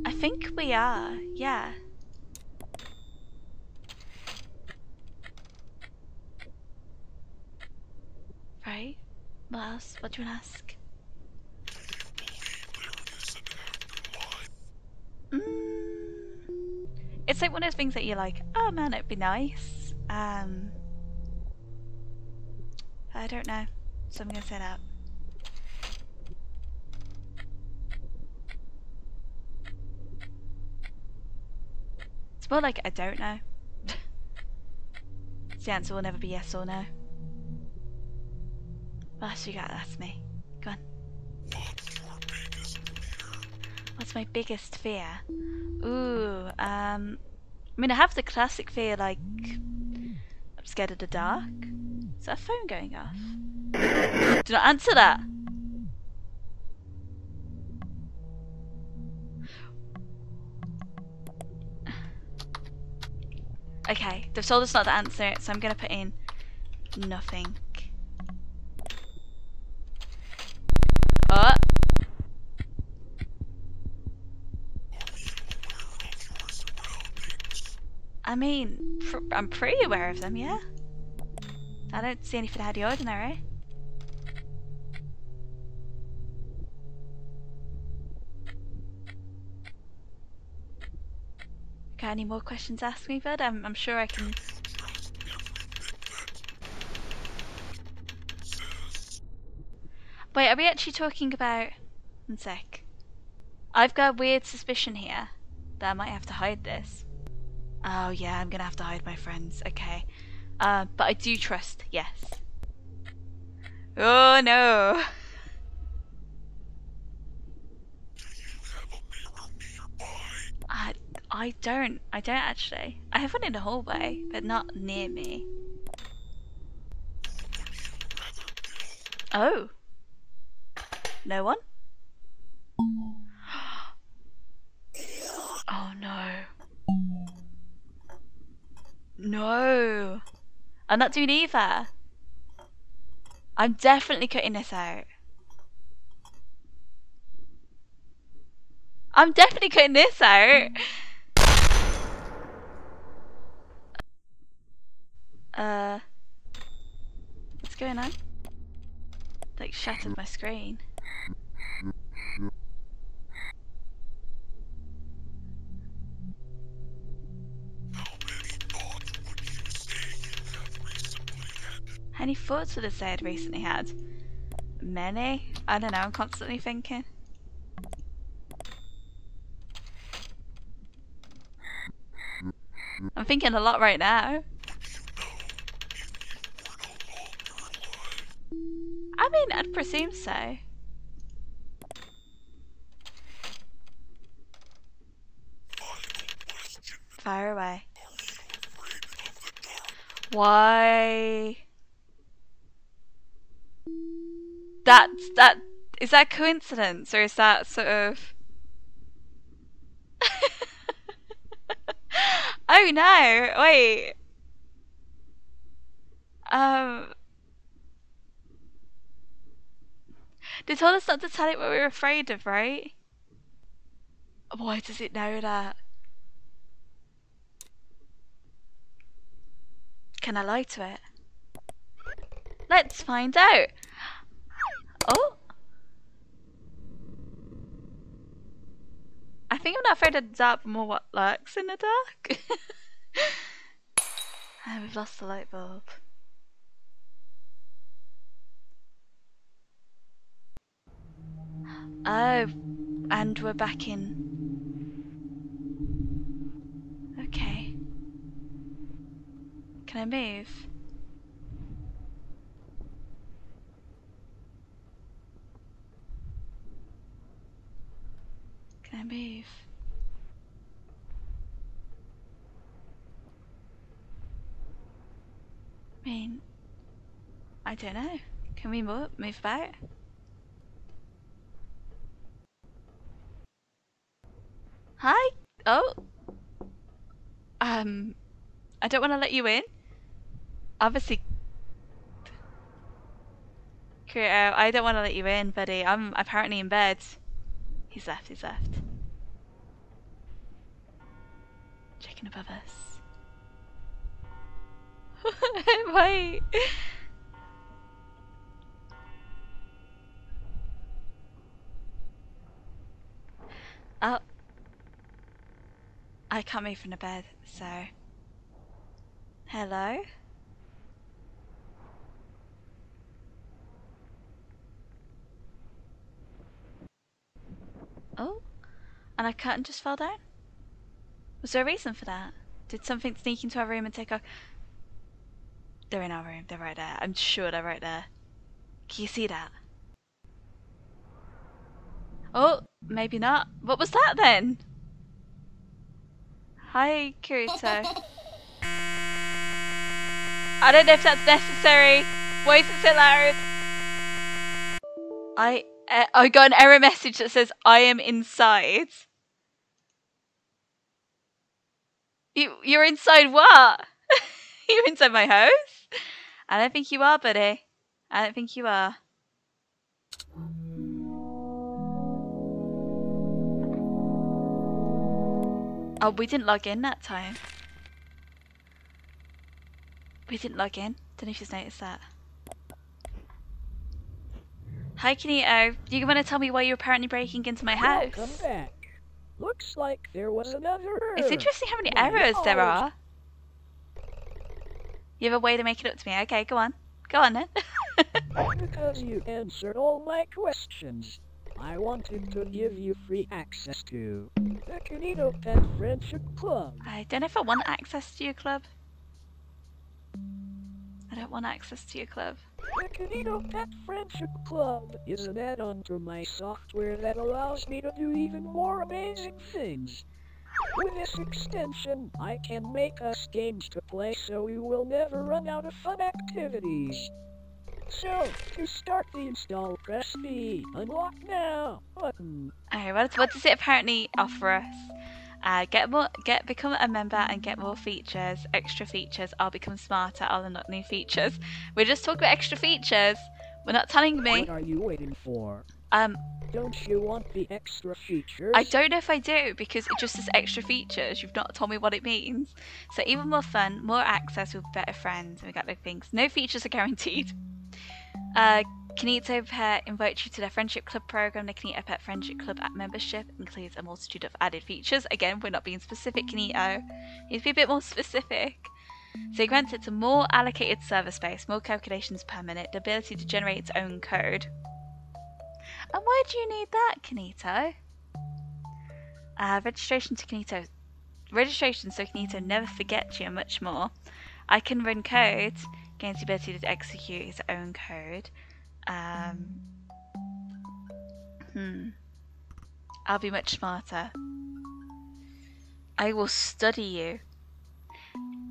I think we are, yeah. Right? What else? What do you want to ask? Mm, it's like one of those things that you're like, oh man, it'd be nice. Um, I don't know, so I'm gonna say that. It's more like I don't know. the answer will never be yes or no. Else you got ask me? What's my biggest fear? Ooh, um, I mean, I have the classic fear like I'm scared of the dark. Is that phone going off? Do not answer that. Okay, they've told us not to answer it, so I'm gonna put in nothing. Oh. I mean, pr I'm pretty aware of them, yeah? I don't see anything out of the ordinary. Got any more questions to ask me, bud? I'm, I'm sure I can... Wait, are we actually talking about... One sec. I've got a weird suspicion here that I might have to hide this. Oh yeah, I'm gonna have to hide my friends. Okay. Uh, but I do trust, yes. Oh no! I, I don't. I don't actually. I have one in the hallway, but not near me. Oh. No one? Oh no. No. I'm not doing either. I'm definitely cutting this out. I'm definitely cutting this out. Uh, what's going on? Like shattered my screen. Thoughts would I say I'd recently had? Many? I don't know, I'm constantly thinking. I'm thinking a lot right now. I mean, I'd presume so. Fire away. Why? That that is that coincidence or is that sort of? Oh no! Wait. Um. They told us not to tell it what we were afraid of, right? Why does it know that? Can I lie to it? Let's find out. Oh. I think I'm not afraid of dark, more what lurks in the dark. and ah, we've lost the light bulb. Oh, and we're back in. Okay. Can I move? I move? I mean, I don't know. Can we move, move about? Hi. Oh. Um, I don't want to let you in. Obviously, I don't want to let you in, buddy. I'm apparently in bed. He's left. He's left. Checking above us. Wait. Oh. I can't move from the bed, so. Hello? Oh, and I cut and just fell down? Was there a reason for that? Did something sneak into our room and take our. They're in our room, they're right there. I'm sure they're right there. Can you see that? Oh, maybe not. What was that then? Hi, Kinito. I don't know if that's necessary. Why is it so loud? I uh, I got an error message that says I am inside. You you're inside what? you're inside my house? I don't think you are, buddy. I don't think you are. Oh, we didn't log in that time. We didn't log in. Don't know if you've noticed that. Hi, Kinito. You want to tell me why you're apparently breaking into my house? Back. Looks like there was another error. It's interesting how many errors there are. You have a way to make it up to me. Okay, go on. Go on then. Because you answered all my questions, I wanted to give you free access to the Kinito Pet Friendship Club. I don't know if I want access to your club. I don't want access to your club. The Kinito Pet Friendship Club is an add-on to my software that allows me to do even more amazing things. With this extension, I can make us games to play so we will never run out of fun activities. So, to start the install, press the Unlock Now button. What, what does it apparently offer us? Uh, get more, get become a member and get more features, extra features. I'll become smarter. I'll unlock new features. We're just talking about extra features. We're not telling me. What are you waiting for? Um, Don't you want the extra features? I don't know if I do because it just says extra features. You've not told me what it means. So even more fun, more access with better friends, and we got like things. No features are guaranteed. Uh, Kinito Pet invites you to their friendship club program. The Kinito Pet Friendship Club app membership includes a multitude of added features. Again, we're not being specific, Kinito. Need to be a bit more specific. So it grants it to more allocated server space, more calculations per minute, the ability to generate its own code. And why do you need that, Kinito? Uh, registration to Kinito. Registration so Kinito never forgets you and much more. I can run code, gains the ability to execute his own code. Um, hmm. I'll be much smarter. I will study you.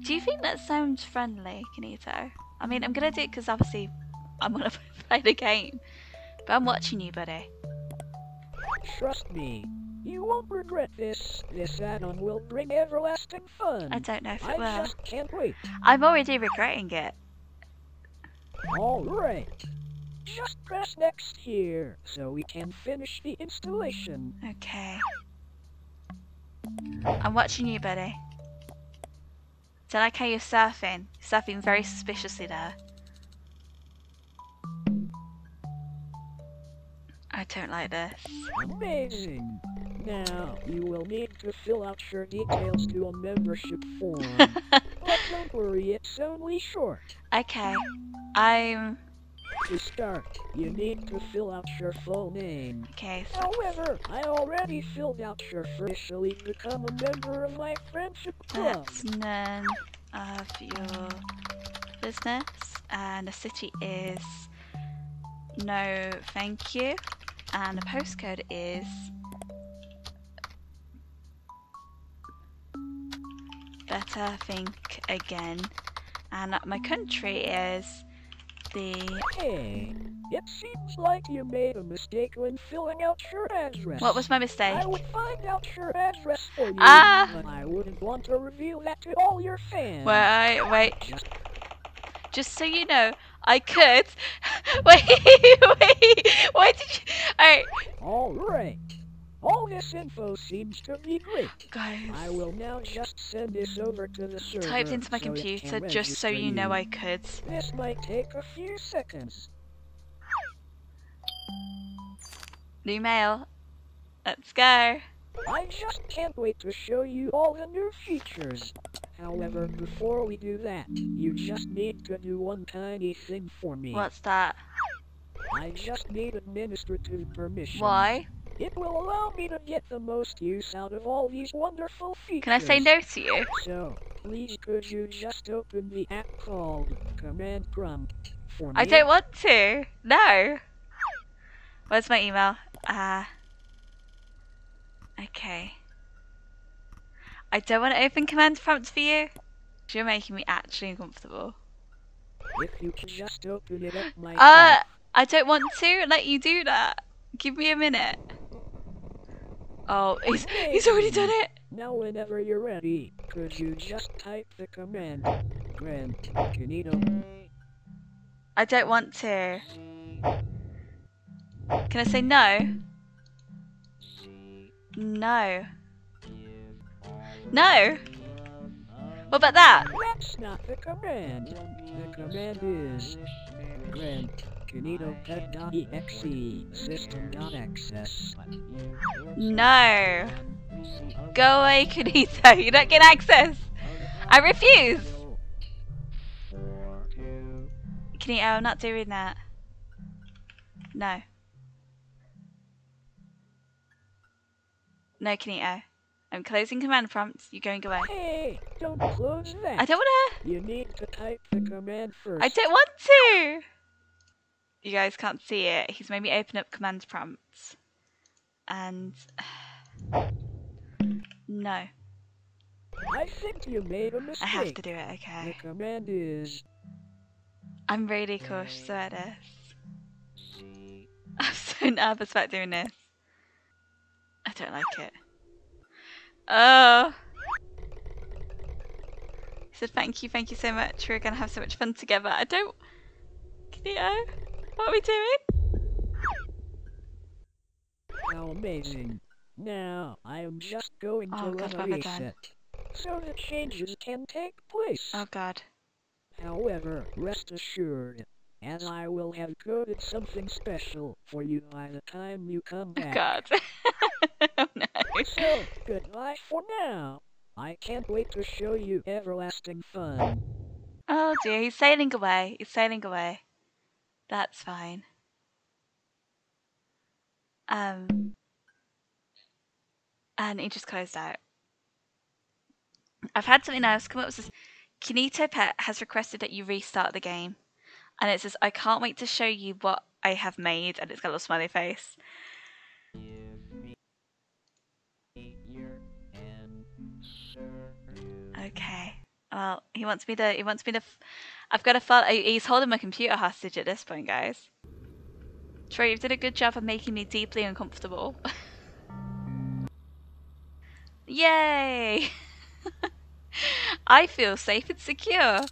Do you think that sounds friendly, Kinito? I mean, I'm gonna do it because obviously I'm gonna play the game. But I'm watching you, buddy. Trust me, You won't regret this. This add-on will bring everlasting fun. I don't know if I it will. just can't wait. I'm already regretting it. All right. Just press next here so we can finish the installation. Okay. I'm watching you, buddy. Do you like how you're surfing? You're surfing very suspiciously there. I don't like this. Amazing. Now, you will need to fill out your details to a membership form. but don't worry, it's only short. okay. I'm. To start, you need to fill out your full name. Okay, so However, I already filled out your officially become a member of my friendship club. that's none of your business. And the city is. No, thank you. And the postcode is. Better think again. And my country is the. Hey, it seems like you made a mistake when filling out your address. What was my mistake? I would find out your address for you, Ah. but I wouldn't want to reveal that to all your fans. Wait, wait. Just Just so you know, I could. wait, wait. Why did you? Alright, all right. All this info seems to be great. guys. I will now just send this over to the server. Typed into my so computer just so you know I could. This might take a few seconds. New mail. Let's go. I just can't wait to show you all the new features. However, before we do that, you just need to do one tiny thing for me. What's that? I just need administrative permission. Why? It will allow me to get the most use out of all these wonderful features. Can I say no to you? So, please could you just open the app called Command Prompt for me? I don't want to. No. Where's my email? Ah. okay. I don't want to open command prompt for you. You're making me actually uncomfortable. If you can just open it up myself. Uh, I don't want to let you do that. Give me a minute. Oh, he's he's already done it. Now whenever you're ready, could you just type the command Grand Kinito? I don't want to. Can I say no? No. No. What about that? That's not the command. The command is Grand Kinito Pet.exe System.access. No. Go away, Kinito. You don't get access. I refuse. Kinito, I'm not doing that. No. No, Kinito. I'm closing command prompts. You're going away. Hey, don't close that. I don't want to. You need to type the command first. I don't want to. You guys can't see it. He's made me open up command prompts. And. no. I think you made a mistake. I have to do it, okay. The command is I'm really cautious about this. I'm so nervous about doing this. I don't like it. Oh. He said, thank you, thank you so much. We're going to have so much fun together. I don't. Can Kinito, what are we doing? how amazing. Now, I am just going to Oh, God, run a what have I done? reset. So the changes can take place. Oh, God. However, rest assured, as I will have coded something special for you by the time you come Oh, back. God. oh, no. So, goodbye for now. I can't wait to show you everlasting fun. Oh, dear. He's sailing away. He's sailing away. That's fine. Um, and he just closed out. I've had something else come up. It says, Kinito Pet has requested that you restart the game. And it says, I can't wait to show you what I have made. And it's got a little smiley face. Okay. Well, he wants me to. He wants me to. I've got to follow. Uh, he's holding my computer hostage at this point, guys. Troy, you've did a good job of making me deeply uncomfortable. Yay! I feel safe and secure.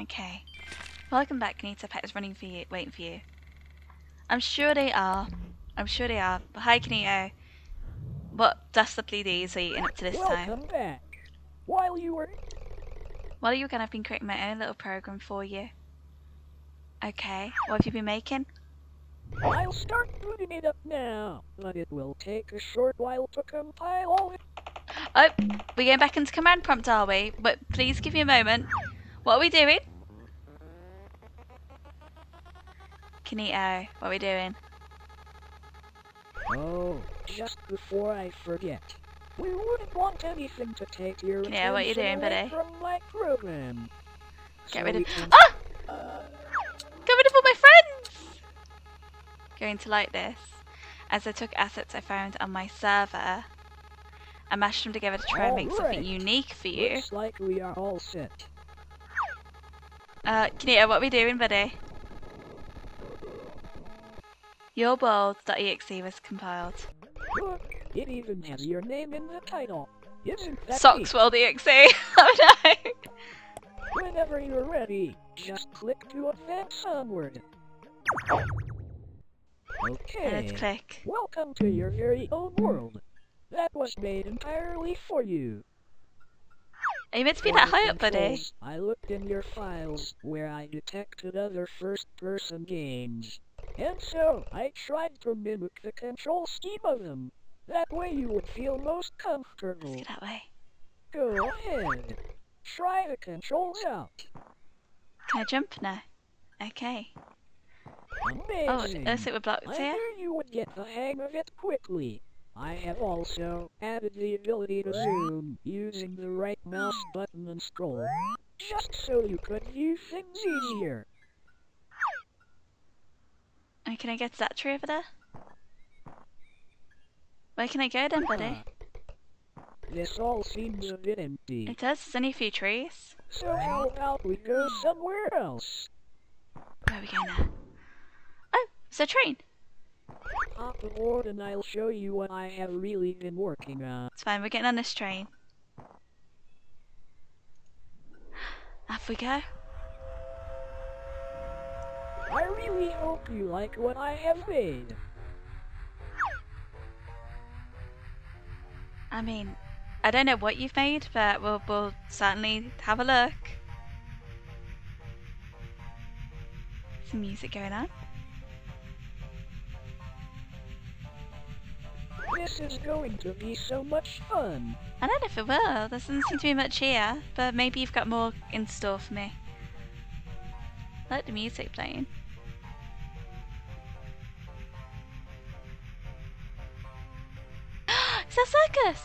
Okay. Welcome back, Kinito. Pet is running for you, waiting for you. I'm sure they are. I'm sure they are. But hi, Kinito. What that's the are you in up to this time? Welcome back. While you were While you were gone, I've been creating my own little program for you. Okay. What have you been making? I'll start putting it up now, but it will take a short while to compile all it. Oh, we're going back into command prompt, are we? But please give me a moment. What are we doing? Kinito, what are we doing? Oh, just before I forget. We wouldn't want anything to take your Yeah, what you attention doing, buddy? from my program. Get So rid of. can- Ah! Get rid of all my friends! Going to like this. As I took assets I found on my server and mashed them together to try and make something unique for you. Looks like we are all set. Uh, Kinito, what are we doing, buddy? Your world.exe was compiled. It even has your name in the title. Isn't that world.exe. oh no! Whenever you're ready, just click to advance onward. Okay. let's click. Welcome to your very own world. That was made entirely for you. Are you meant to be For that high up, buddy? I looked in your files where I detected other first-person games. And so, I tried to mimic the control scheme of them. That way you would feel most Let's comfortable. go that way. Go ahead. Try the controls out. Can I jump now? Okay. Oh, Amazing. Oh, it looks like we're blocked I here. knew you would get the hang of it quickly. I have also added the ability to zoom using the right mouse button and scroll, just so you could view things easier. Oh, can I get to that tree over there? Where can I go then, buddy? This all seems a bit empty, It does. There's only a few trees. so how about we go somewhere else? Where are we going now? Oh, it's a train. Hop aboard and I'll show you what I have really been working on. It's fine. We're getting on this train. Off we go. I really hope you like what I have made. I mean, I don't know what you've made, but we'll, we'll certainly have a look. Some music going on. This is going to be so much fun. I don't know if it will. There doesn't seem to be much here, but maybe you've got more in store for me. I like the music playing. It's a circus!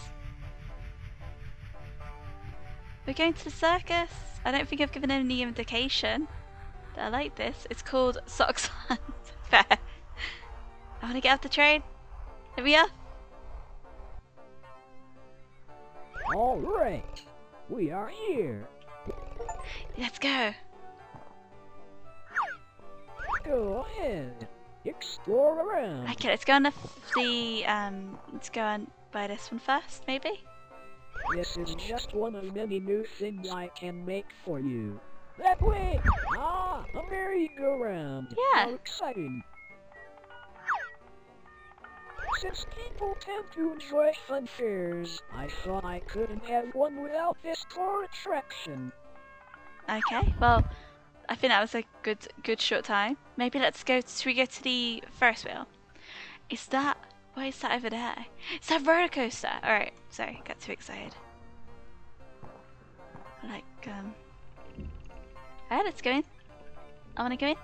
We're going to the circus. I don't think I've given any indication that I like this. It's called Socksland Fair. I want to get off the train. Here we are. All right, we are here. Let's go. Go ahead, explore around. Okay, let's go on the, the um, let's go on by this one first, maybe. This is just one of many new things I can make for you. That way! Ah, a merry-go-round. Yeah. How exciting. Since people tend to enjoy fun fairs, I thought I couldn't have one without this core attraction. Okay, well, I think that was a good, good short time. Maybe let's go. Should we go to the Ferris wheel? Is that? What is that over there? Is that roller coaster? All right, sorry, got too excited. Like, um, alright, let's go in. I want to go in.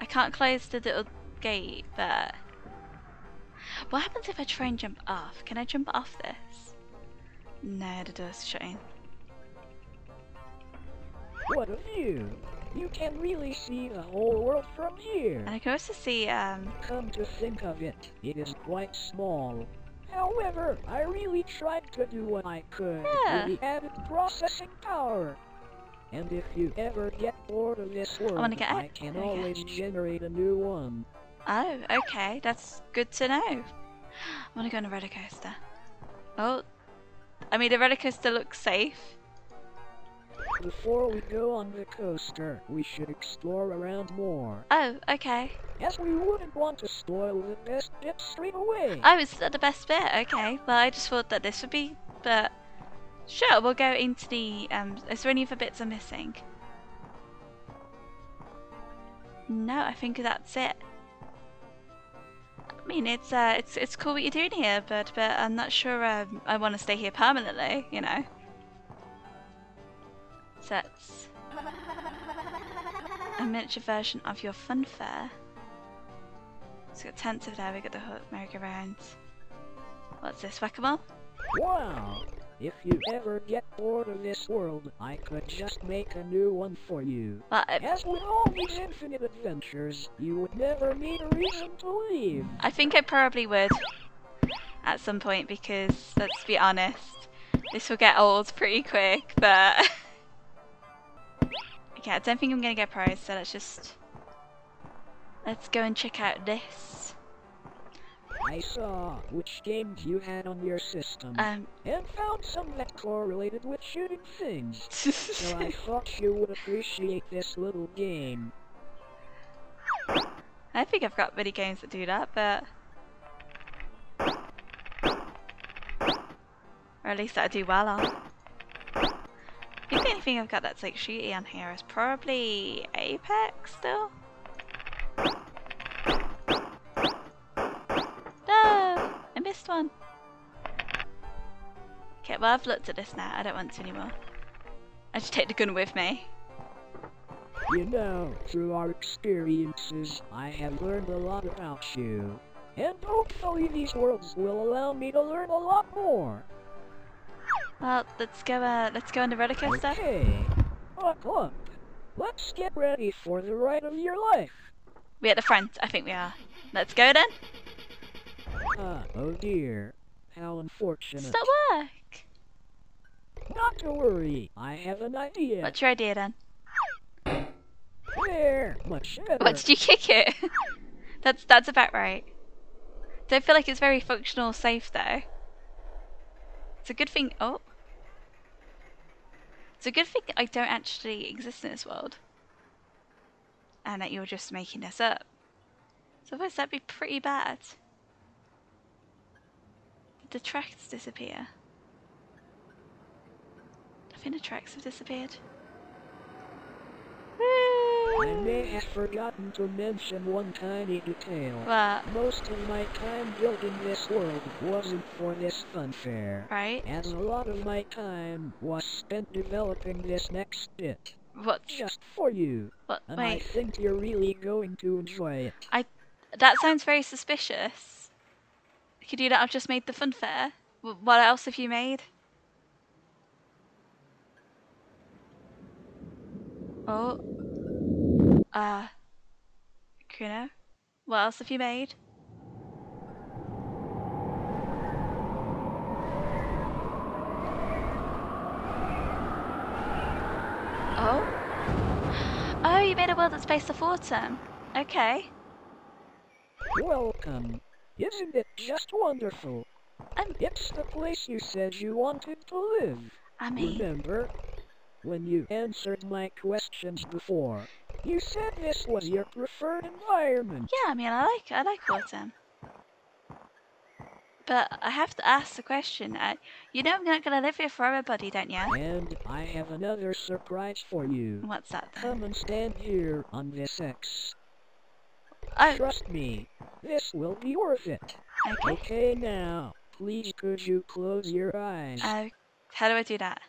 I can't close the little gate, but what happens if I try and jump off? Can I jump off this? No, the door's shutting. What a view! You can really see the whole world from here. And I can also see, um, Come to think of it, it is quite small. However, I really tried to do what I could Yeah. with the added processing power. And if you ever get bored of this world, wanna get I can go. always generate a new one. Oh, okay. That's good to know. I want to go on a roller coaster. Oh, I mean, the roller coaster looks safe. Before we go on the coaster, we should explore around more. Oh, okay. Yes, we wouldn't want to spoil the best bit straight away. I was at the best bit. Okay. Well, I just thought that this would be, but sure, we'll go into the. Um, is there any other bits I'm missing? No, I think that's it. I mean, it's uh, it's it's cool what you're doing here, but but I'm not sure um, I want to stay here permanently. You know. That's a miniature version of your fun fair. So we got tents over there. We got the hook merry-go-round. What's this? Whack-a-mole? Wow! If you ever get bored of this world, I could just make a new one for you. Well, I, As with all these infinite adventures, you would never need a reason to leave. I think I probably would at some point because let's be honest, this will get old pretty quick. But okay, I don't think I'm gonna get pros. So let's just let's go and check out this. I saw which games you had on your system, Um, and found some that correlated with shooting things. So I thought you would appreciate this little game. I think I've got many games that do that, but or at least that I do well on. I think the only thing I've got that's like shooty on here is probably Apex still. No, I missed one. Okay, well I've looked at this now. I don't want to anymore. I just take the gun with me. You know, through our experiences, I have learned a lot about you. And hopefully these worlds will allow me to learn a lot more. Well, let's go. Uh, let's go on the roller coaster. Okay. Up. Let's get ready for the ride of your life. We at the front, I think we are. Let's go then. Ah, oh dear. How unfortunate. Does that work? Not to worry. I have an idea. What's your idea then? There, much better. What did you kick it? that's that's about right. Don't feel like it's very functional, safe though. It's a good thing. Oh, it's a good thing I don't actually exist in this world, and that you're just making this up. So otherwise that'd be pretty bad. The tracks disappear? I think the tracks have disappeared. I may have forgotten to mention one tiny detail. What? Most of my time building this world wasn't for this fun fair. Right? As a lot of my time was spent developing this next bit. What? Just for you. What? And I think you're really going to enjoy it. I. That sounds very suspicious. Could you not have just made the fun fair? What else have you made? Oh. Uh. Kuno? What else have you made? Oh? Oh, you made a world that's based off autumn. Okay. Welcome. Isn't it just wonderful? Um, It's the place you said you wanted to live. I mean, Remember? When you answered my questions before, you said this was your preferred environment. yeah, I mean, I like I like autumn. But I have to ask the question. Uh, you know I'm not gonna live here forever, buddy, don't you? And I have another surprise for you. What's that then? Come and stand here on this X. Oh, Trust me, this will be worth it. okay. Okay now, please could you close your eyes? Uh, how do I do that?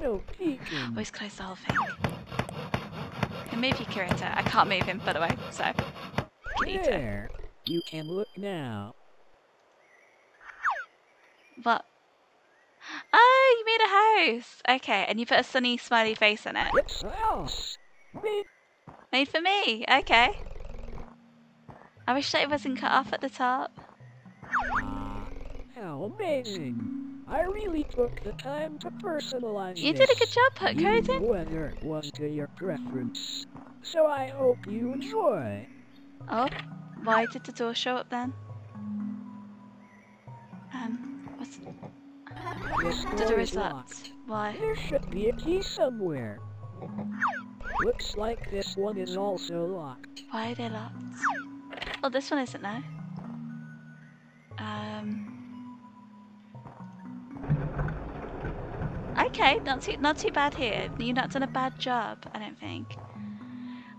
No peeking. Always close the whole thing. Move your curator. I can't move him, by the way, so. There. You can look now. What? Oh, you made a house! Okay, and you put a sunny, smiley face on it. Made for me, okay. I wish that it wasn't cut off at the top. Ah, how amazing. I really took the time to personalize You did a good job coding. whether it was to your preference. So I hope you enjoy. Oh, why did the door show up then? Um, what's This the door is locked. locked? Why? There should be a key somewhere. Looks like this one is also locked. Why are they locked? Oh, this one isn't now. Um. Okay, not too not too bad here. You've not done a bad job, I don't think.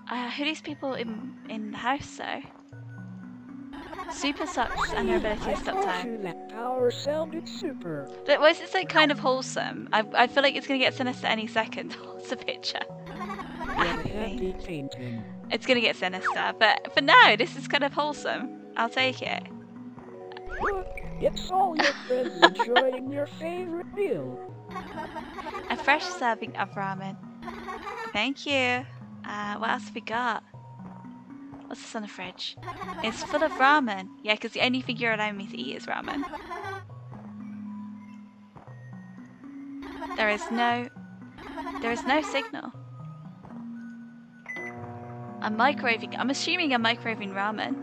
Uh, who are these people in in the house though? Super sucks and their ability to stop time. power sounded super. But why is it so kind of wholesome? I, I feel like it's gonna get sinister any second. What's the picture? I have a With a feeling. happy painting. It's gonna get sinister, but for now, this is kind of wholesome. I'll take it. Look, it's all your friends enjoying your favorite meal. A fresh serving of ramen. Thank you. Uh, what else have we got? What's this on the fridge? It's full of ramen. Yeah, because the only thing you're allowing me to eat is ramen. There is no... There is no signal. I'm microwaving... I'm assuming I'm microwaving ramen.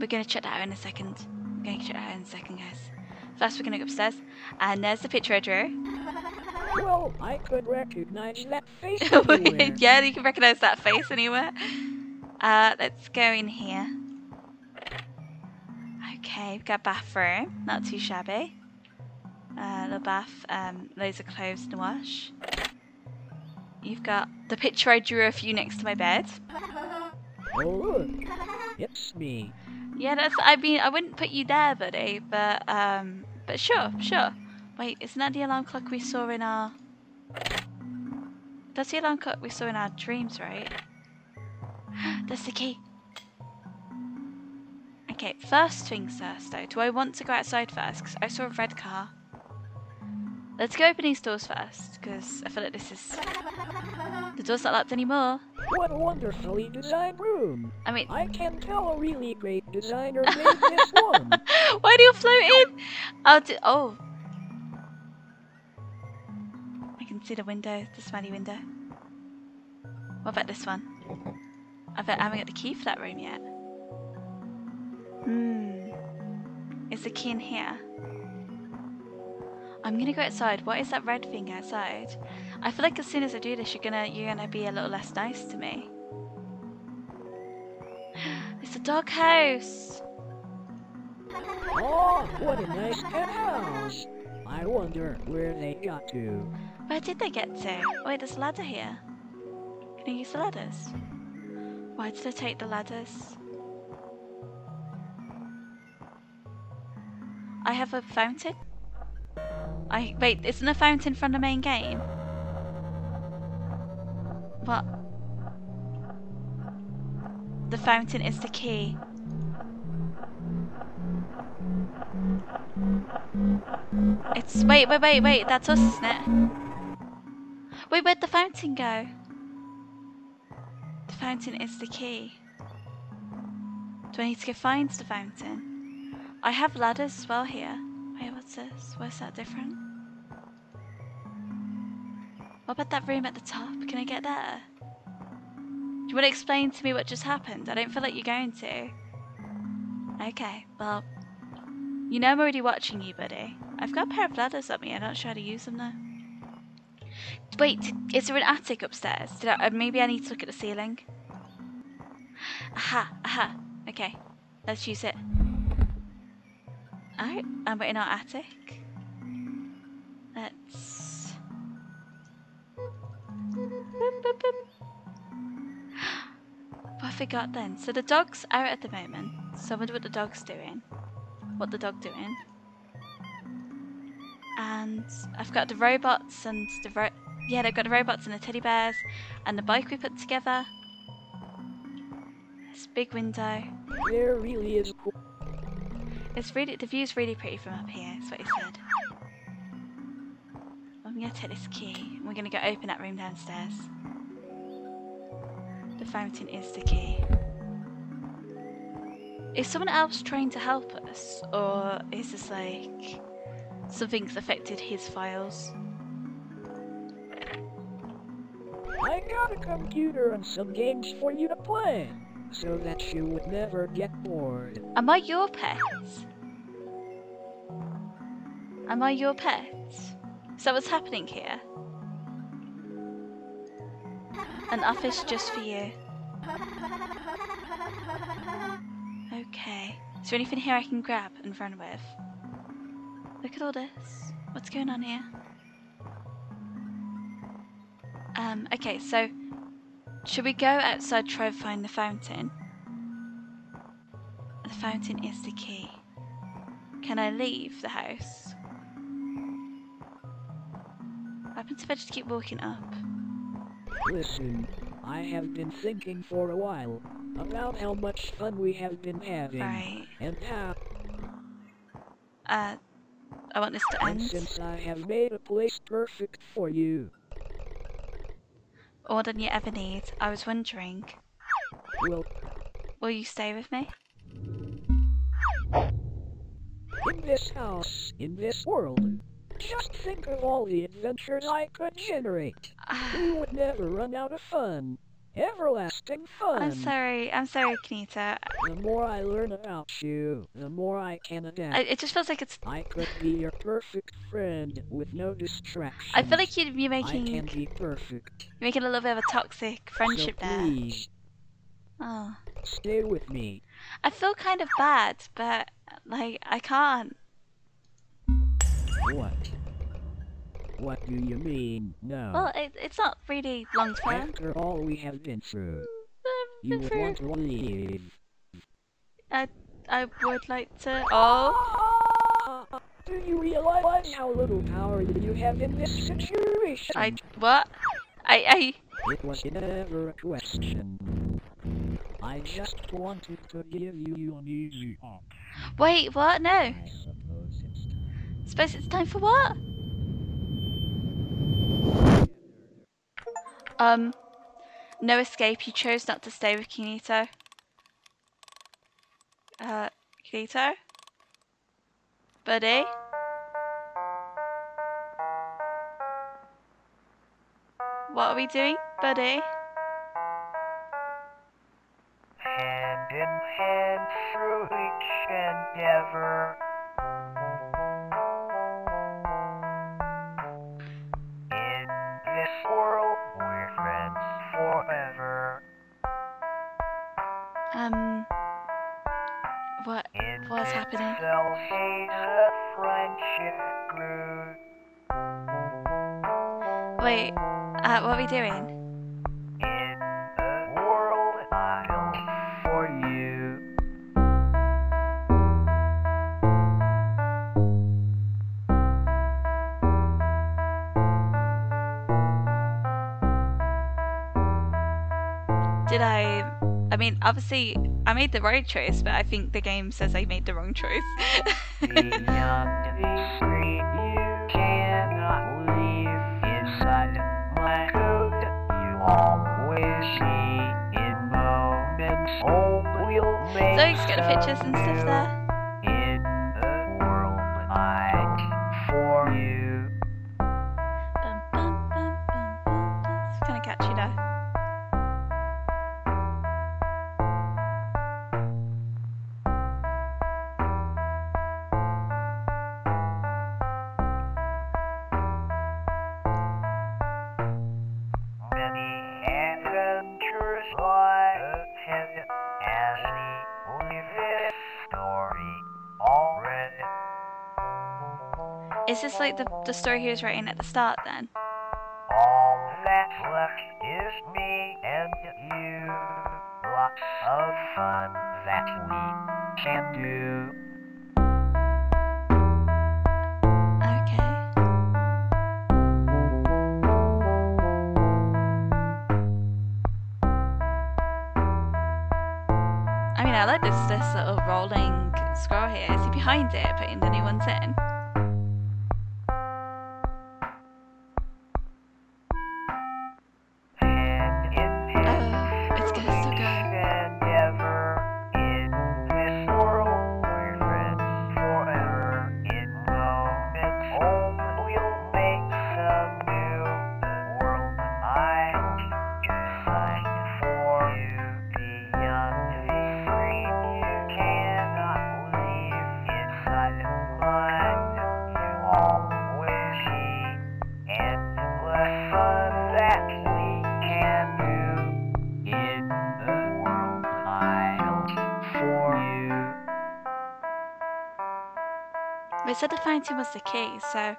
We're going to check that out in a second. We're going to check that out in a second, guys. First, we're going to go upstairs. And there's the picture I drew. Well, I could recognize that face anywhere. yeah, you can recognize that face anywhere. Uh, let's go in here. Okay, we've got a bathroom. Not too shabby. Uh, little bath, um, loads of clothes to wash. You've got the picture I drew of you next to my bed. Oh, look. It's me. Yeah, that's. I mean, I wouldn't put you there, buddy, but um, but sure, sure. Wait, isn't that the alarm clock we saw in our? That's the alarm clock we saw in our dreams, right? That's the key. Okay, first things first, though. Do I want to go outside first? Because I saw a red car. Let's go open these doors first, because I feel like this is. The door's not locked anymore. What a wonderfully designed room. I mean, I can tell a really great designer made this one. Why do you float in? Oh, d oh. I can see the window, the smiley window. What about this one? I bet I haven't got the key for that room yet. Hmm. Is the key in here? I'm gonna go outside. What is that red thing outside? I feel like as soon as I do this, you're gonna you're gonna be a little less nice to me. It's a dog house. Oh, what a nice house! I wonder where they got to. Where did they get to? Wait, there's a ladder here. Can I use the ladders? Why did I take the ladders? I have a fountain? I wait, isn't the fountain from the main game? What? The fountain is the key. It's wait, wait, wait, wait. That's us, isn't it? Wait, where'd the fountain go? The fountain is the key. Do I need to go find the fountain? I have ladders as well here. Wait, what's this? Where's that different? What about that room at the top? Can I get there? Do you want to explain to me what just happened? I don't feel like you're going to. Okay, well, you know I'm already watching you, buddy. I've got a pair of ladders up me. I'm not sure how to use them though. Wait, is there an attic upstairs? Did I, uh, maybe I need to look at the ceiling. Aha, aha. Okay, let's use it. Alright, and we're in our attic. Let's. Boop, boop, boop. What have we got then? So the dog's out at the moment. So I wonder what the dog's doing. What the dog doing? And I've got the robots and the ro- yeah, they've got the robots and the teddy bears and the bike we put together. This big window. There really is cool. It's really the view's really pretty from up here. Is what he said. I'm gonna take this key. and We're gonna go open that room downstairs. The fountain is the key. is someone else trying to help us, or is this like something's affected his files? I got a computer and some games for you to play, so that you would never get bored. Am I your pet? Am I your pet? That what's happening here? An office just for you. Okay. Is there anything here I can grab and run with? Look at all this. What's going on here? Um, okay, so should we go outside try to find the fountain? The fountain is the key. Can I leave the house? What happens if I just keep walking up? Listen, I have been thinking for a while about how much fun we have been having, Right. and how, Uh, I want this to and end. since I have made a place perfect for you, More than you ever need. I was wondering, well, will you stay with me? in this house, in this world, just think of all the adventures I could generate. Ah. We would never run out of fun. Everlasting fun. I'm sorry. I'm sorry, Kinito. The more I learn about you, the more I can adapt. I, it just feels like it's. I could be your perfect friend with no distractions. I feel like you'd be making... I can be perfect. you're making a little bit of a toxic friendship so there. Oh, stay with me. I feel kind of bad, but like I can't. What? What do you mean? No. Well, it, it's not really long term. After all we have been through, you would want to leave. I I would like to. Oh, Do you realize how little power you have in this situation? I what? I I It was never a question. I just wanted to give you an easy up. wait. What? No. I suppose it's time. Suppose it's time for what? Um, no escape. You chose not to stay with Kinito. Uh, Kinito? Buddy? What are we doing, buddy? Happening? Selfies, a friendship grew. Wait, uh, what are we doing? In a world I built for you. Did I? I mean, obviously, I made the right choice, but I think the game says I made the wrong choice. Beyond the screen, you cannot leave inside my code. You always see in moments only will make Zoe's got pictures and stuff there. This like the, the story he was writing at the start then? Said the fountain was the key, so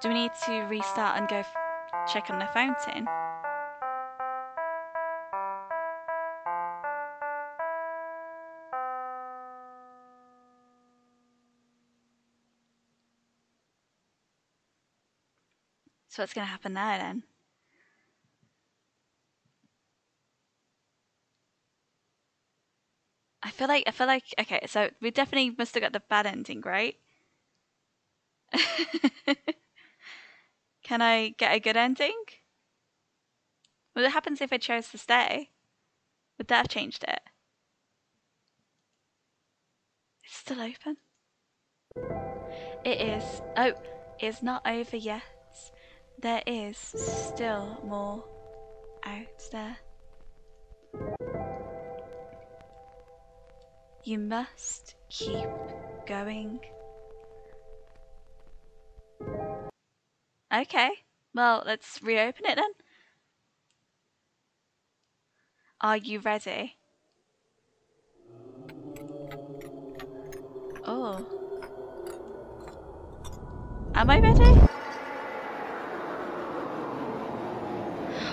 do we need to restart and go check on the fountain? So what's going to happen now then? I feel like I feel like okay, so we definitely must have got the bad ending, right? Can I get a good ending? What happens if I chose to stay? Would that have changed it? It's still open. It is. Oh, it's not over yet. There is still more out there. You must keep going. Okay, well, let's reopen it then. Are you ready? Oh. Am I ready?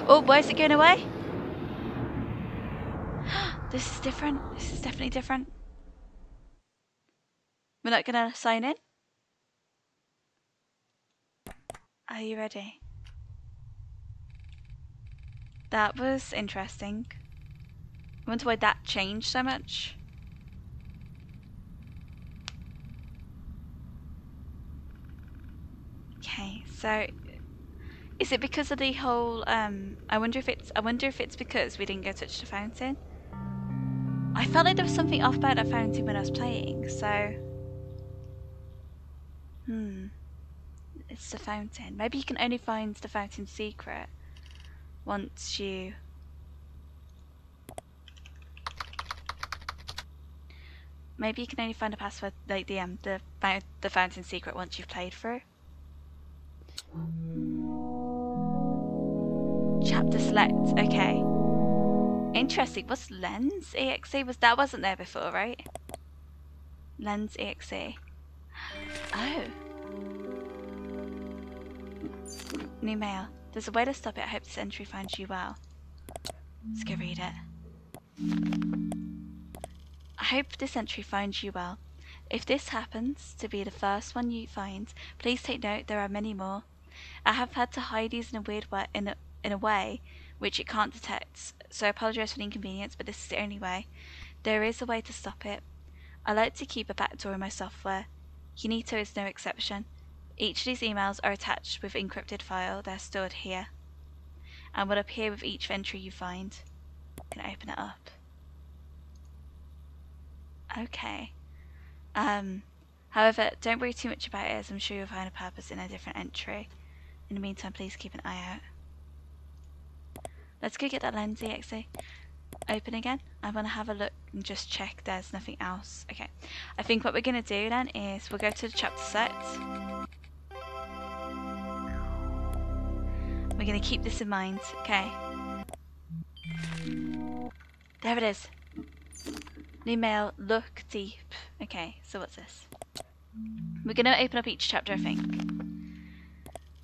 Oh, why is it going away? this is different. This is definitely different. We're not going to sign in? Are you ready? That was interesting. I wonder why that changed so much. Okay, so is it because of the whole um I wonder if it's I wonder if it's because we didn't go touch the fountain? I felt like there was something off about the fountain when I was playing, so Hmm. It's the fountain. Maybe you can only find the fountain secret once you Maybe you can only find a password like the um the the fountain secret once you've played through. Chapter select. Okay. Interesting. What's lens exe? Was that wasn't there before, right? Lens exe. Oh. New mail. There's a way to stop it. I hope this entry finds you well. Let's go read it. I hope this entry finds you well. If this happens to be the first one you find, please take note there are many more. I have had to hide these in a weird way, in a, in a way which it can't detect, so I apologise for the inconvenience, but this is the only way. There is a way to stop it. I like to keep a backdoor in my software. Kinito is no exception. Each of these emails are attached with encrypted file. They're stored here, and will appear with each entry you find. You can open it up. Okay. Um, however, don't worry too much about it as I'm sure you'll find a purpose in a different entry. In the meantime, please keep an eye out. Let's go get that lens exe. Open again. I want to have a look and just check there's nothing else. Okay. I think what we're going to do then is we'll go to the chapter set. We're to keep this in mind. Okay. There it is. New mail, look deep. Okay, so what's this? We're to open up each chapter, I think.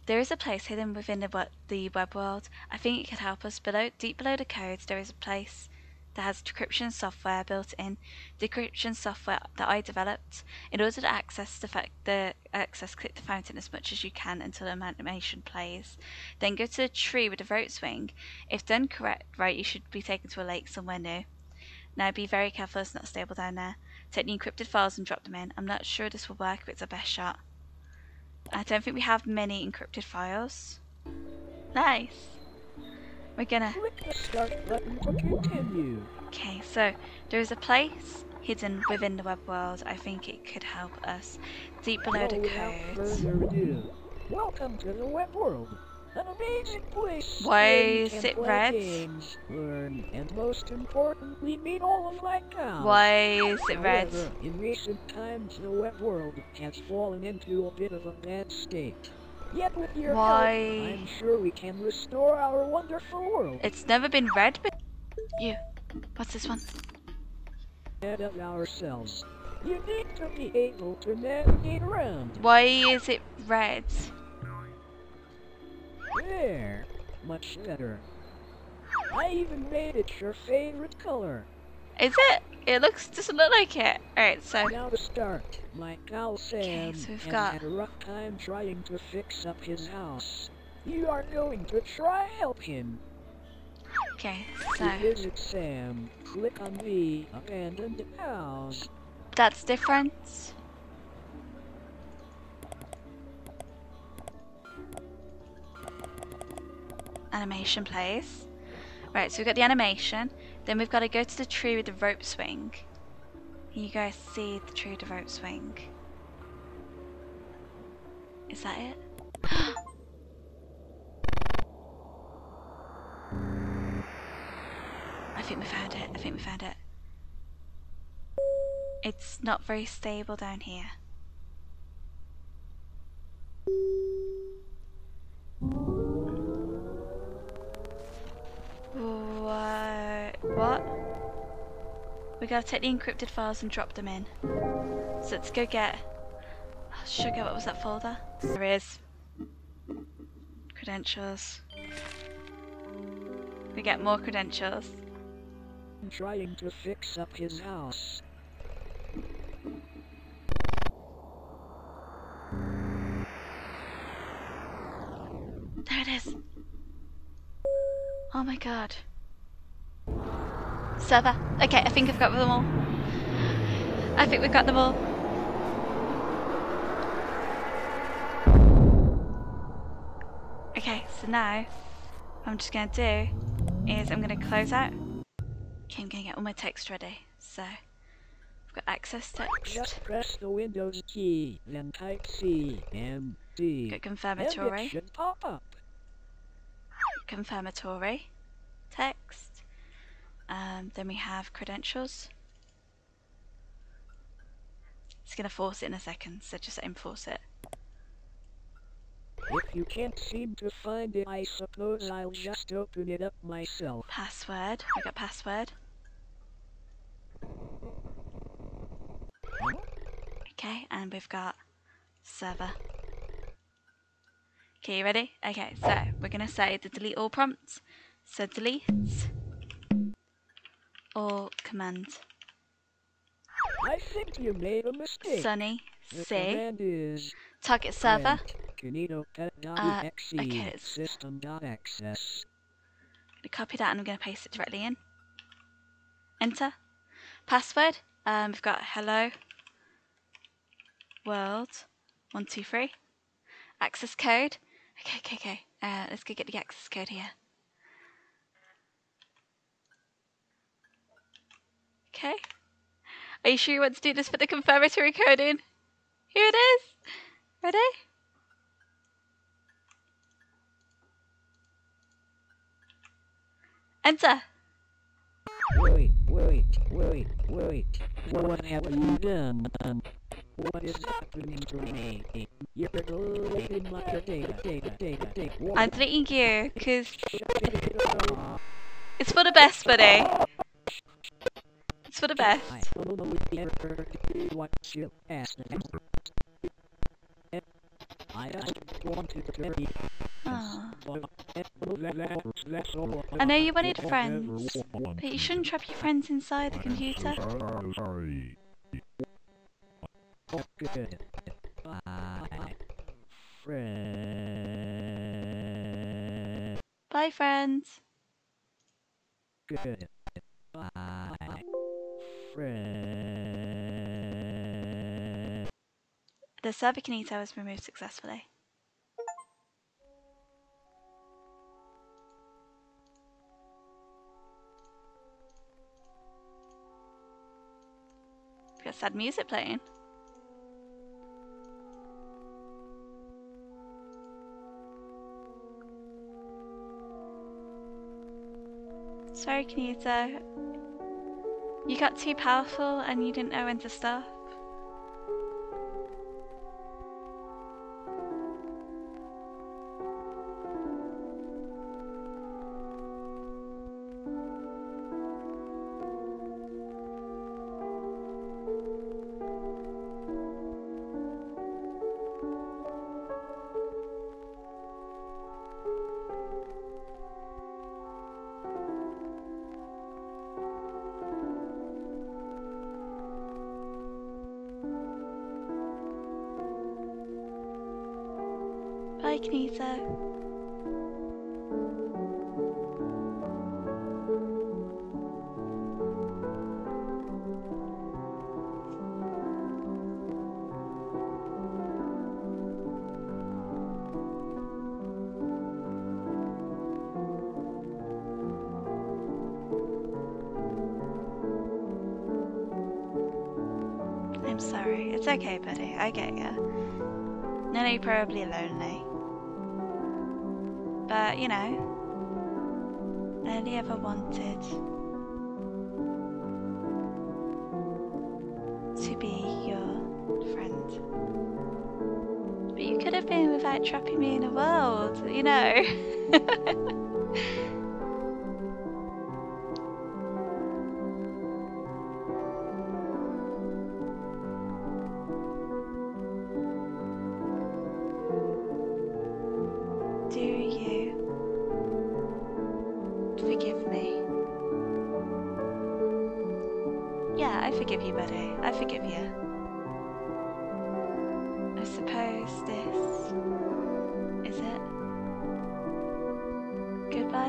There is a place hidden within the the web world. I think it could help us. Below, deep below the codes, there is a place that has decryption software built in. Decryption software that I developed. In order to access the, fa- the access, click the fountain as much as you can until an animation plays. Then go to the tree with the rope swing. If done correct, right, you should be taken to a lake somewhere new. Now be very careful it's not stable down there. Take the encrypted files and drop them in. I'm not sure this will work, but it's our best shot. I don't think we have many encrypted files. Nice. We're gonna. Click the start button to continue. Okay, so there is a place hidden within the web world. I think it could help us. Deep below the codes. welcome to the web world. An amazing place. Why is it red? Games, learn, and most importantly, meet all of my cows. Why is it red? However, in recent times, the web world has fallen into a bit of a bad state. Yet with your Why? help, I'm sure we can restore our wonderful world. It's never been red, but you. What's this one? Ahead of ourselves. You need to be able to navigate around. Why is it red? There. Much better. I even made it your favorite color. Is it? It looks doesn't look like it. Alright, so Now start. My pal Sam so we've got- had a rough time trying to fix up his house. You are going to try help him. okay, so visit Sam, click on the abandoned house. that's different. Animation plays. Right, so we've got the animation. Then we've got to go to the tree with the rope swing. Can you guys see the tree with the rope swing? Is that it? I think we found it. I think we found it. It's not very stable down here. What? What? We gotta take the encrypted files and drop them in. So let's go get. Oh, sugar, what was that folder? There is. Credentials. We get more credentials. Trying to fix up his house. There it is. Oh my god. Server. Okay, I think I've got them all. I think we've got them all. Okay, so now what I'm just gonna do is I'm gonna close out. Okay, I'm gonna get all my text ready. So I've got access text. Just press the Windows key, then type C M D. Got confirmatory. pop up. confirmatory text. Um, then we have credentials. It's gonna force it in a second, so just enforce it. If you can't seem to find it, I suppose I'll just open it up myself. Password. We got password. Okay, and we've got server. Okay, you ready? Okay, so we're gonna say the delete all prompt. So delete all command. I think you made a mistake. Sunny the C is target server. Uh, okay, it's- system.access. gonna copy that and I'm gonna paste it directly in. Enter. Password. Um, we've got hello world one two three. Access code. Okay, okay, okay. Uh, let's go get the access code here. Okay. Are you sure you want to do this for the confirmatory coding? Here it is. Ready? Enter. Wait, wait, wait, wait. What have you done? What is happening to me? You're deleting my data, data, data, data. I'm deleting you because Shut it off. it's for the best, buddy. For the best. I totally heard what you asked. I just wanted to tell you. Aw. That's all. I know you wanted friends, but you shouldn't trap your friends inside the computer. Sorry. Bye. Friends. Good. Friend. The server Kinito was removed successfully. We got sad music playing. Sorry, Kinito. You got too powerful and you didn't know when to stop. Lonely.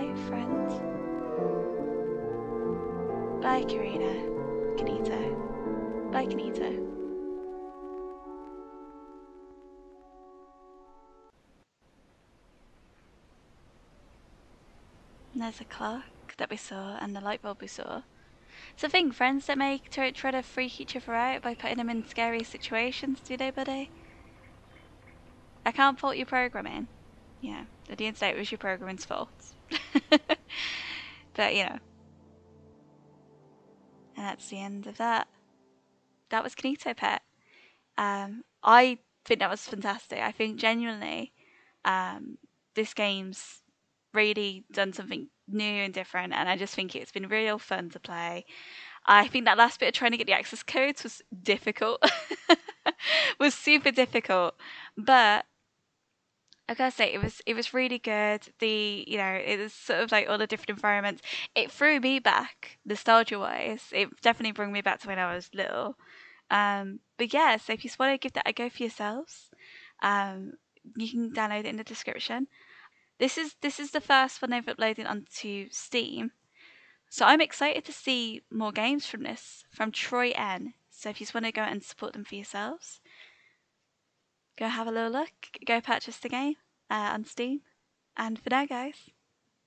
Goodbye, friend. Bye, Karina. Kinito. Bye, Kinito. And there's a clock that we saw and the light bulb we saw. It's a thing, friends that make try, try to freak each other out by putting them in scary situations, do they, buddy? I can't fault your programming. Yeah, at the end of the day, it was your programming's fault. but, you know. And that's the end of that. That was Kinito Pet. Um, I think that was fantastic. I think genuinely, um, this game's really done something new and different, and I just think it's been real fun to play. I think that last bit of trying to get the access codes was difficult, was super difficult, but I say it was it was really good. The you know it was sort of like all the different environments. It threw me back nostalgia wise. It definitely brought me back to when I was little. Um, but yeah, so if you just want to give that a go for yourselves, um, you can download it in the description. This is this is the first one they've uploaded onto Steam. So I'm excited to see more games from this, from Troy N. So if you just want to go and support them for yourselves, go have a little look, go purchase the game uh, on Steam. And for now, guys,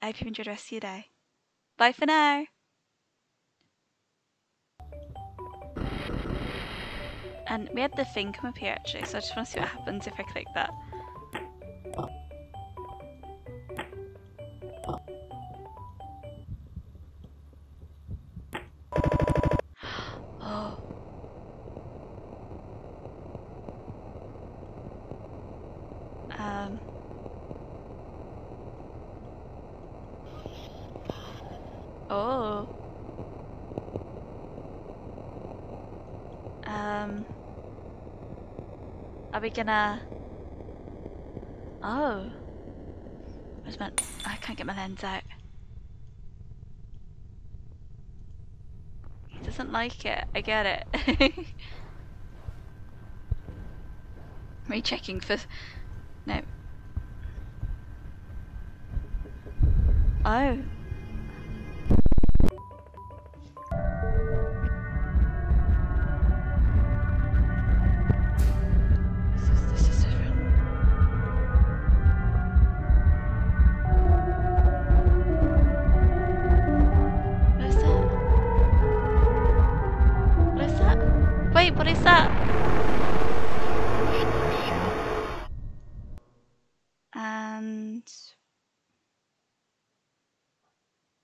I hope you enjoyed the rest of your day. Bye for now. And we had the thing come up here actually, so I just want to see what happens if I click that. We gonna? Oh. My? I can't get my lens out. He doesn't like it. I get it. Rechecking for. No. Oh.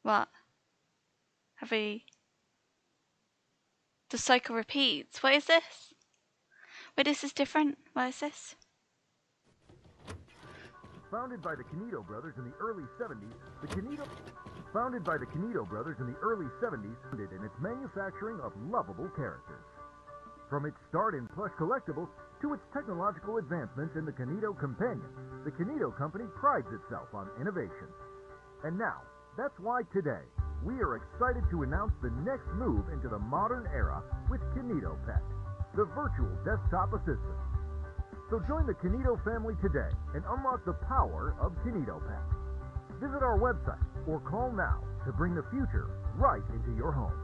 What? Have we? The cycle repeats. What is this? Wait, this is different. What is this? Founded by the Kinito brothers in the early 70s, the Kinito founded by the Kinito brothers in the early 70s, founded in its manufacturing of lovable characters. From its start in plush collectibles to its technological advancements in the Kinito Companion, the Kinito company prides itself on innovation. And now, that's why today we are excited to announce the next move into the modern era with Kinito Pet, the virtual desktop assistant. So join the Kinito family today and unlock the power of Kinito Pet. Visit our website or call now to bring the future right into your home.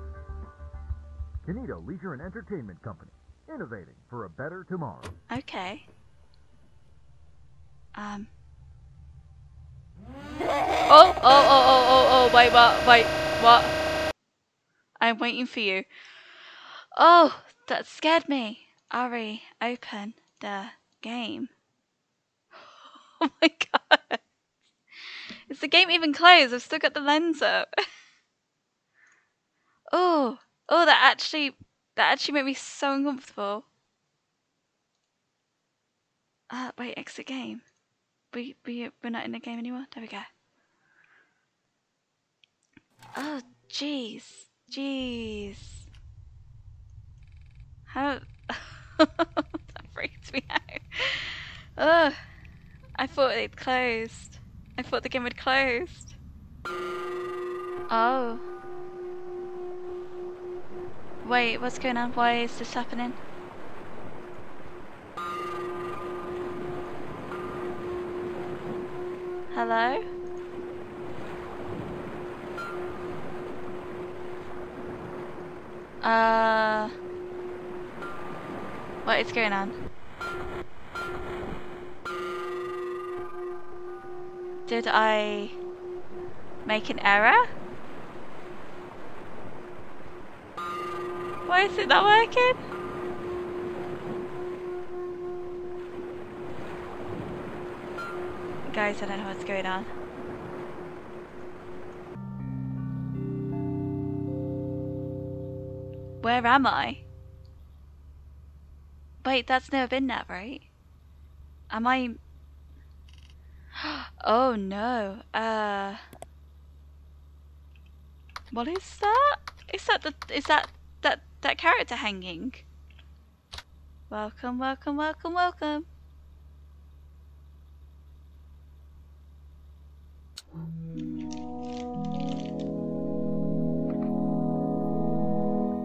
Kinito Leisure and Entertainment Company, innovating for a better tomorrow. Okay. Um. Oh, oh, oh, oh, oh, oh, wait, what, wait, what? I'm waiting for you. Oh, that scared me. Ari, open the game. Oh my god. Is the game even closed? I've still got the lens up. oh, oh, that actually, that actually made me so uncomfortable. Uh, wait, exit game. We, we, we're not in the game anymore? There we go. Oh, jeez. Jeez. How... that freaks me out. Ugh. I thought it closed. I thought the game had closed. Oh. Wait, what's going on? Why is this happening? Hello? Uh... What is going on? Did I make an error? Why is it not working? Guys, I don't know what's going on. Where am I? Wait, that's never been that, right? Am I... Oh no, uh... What is that? Is that the... Is that... That, that character hanging? Welcome, welcome, welcome, welcome. Mm-hmm.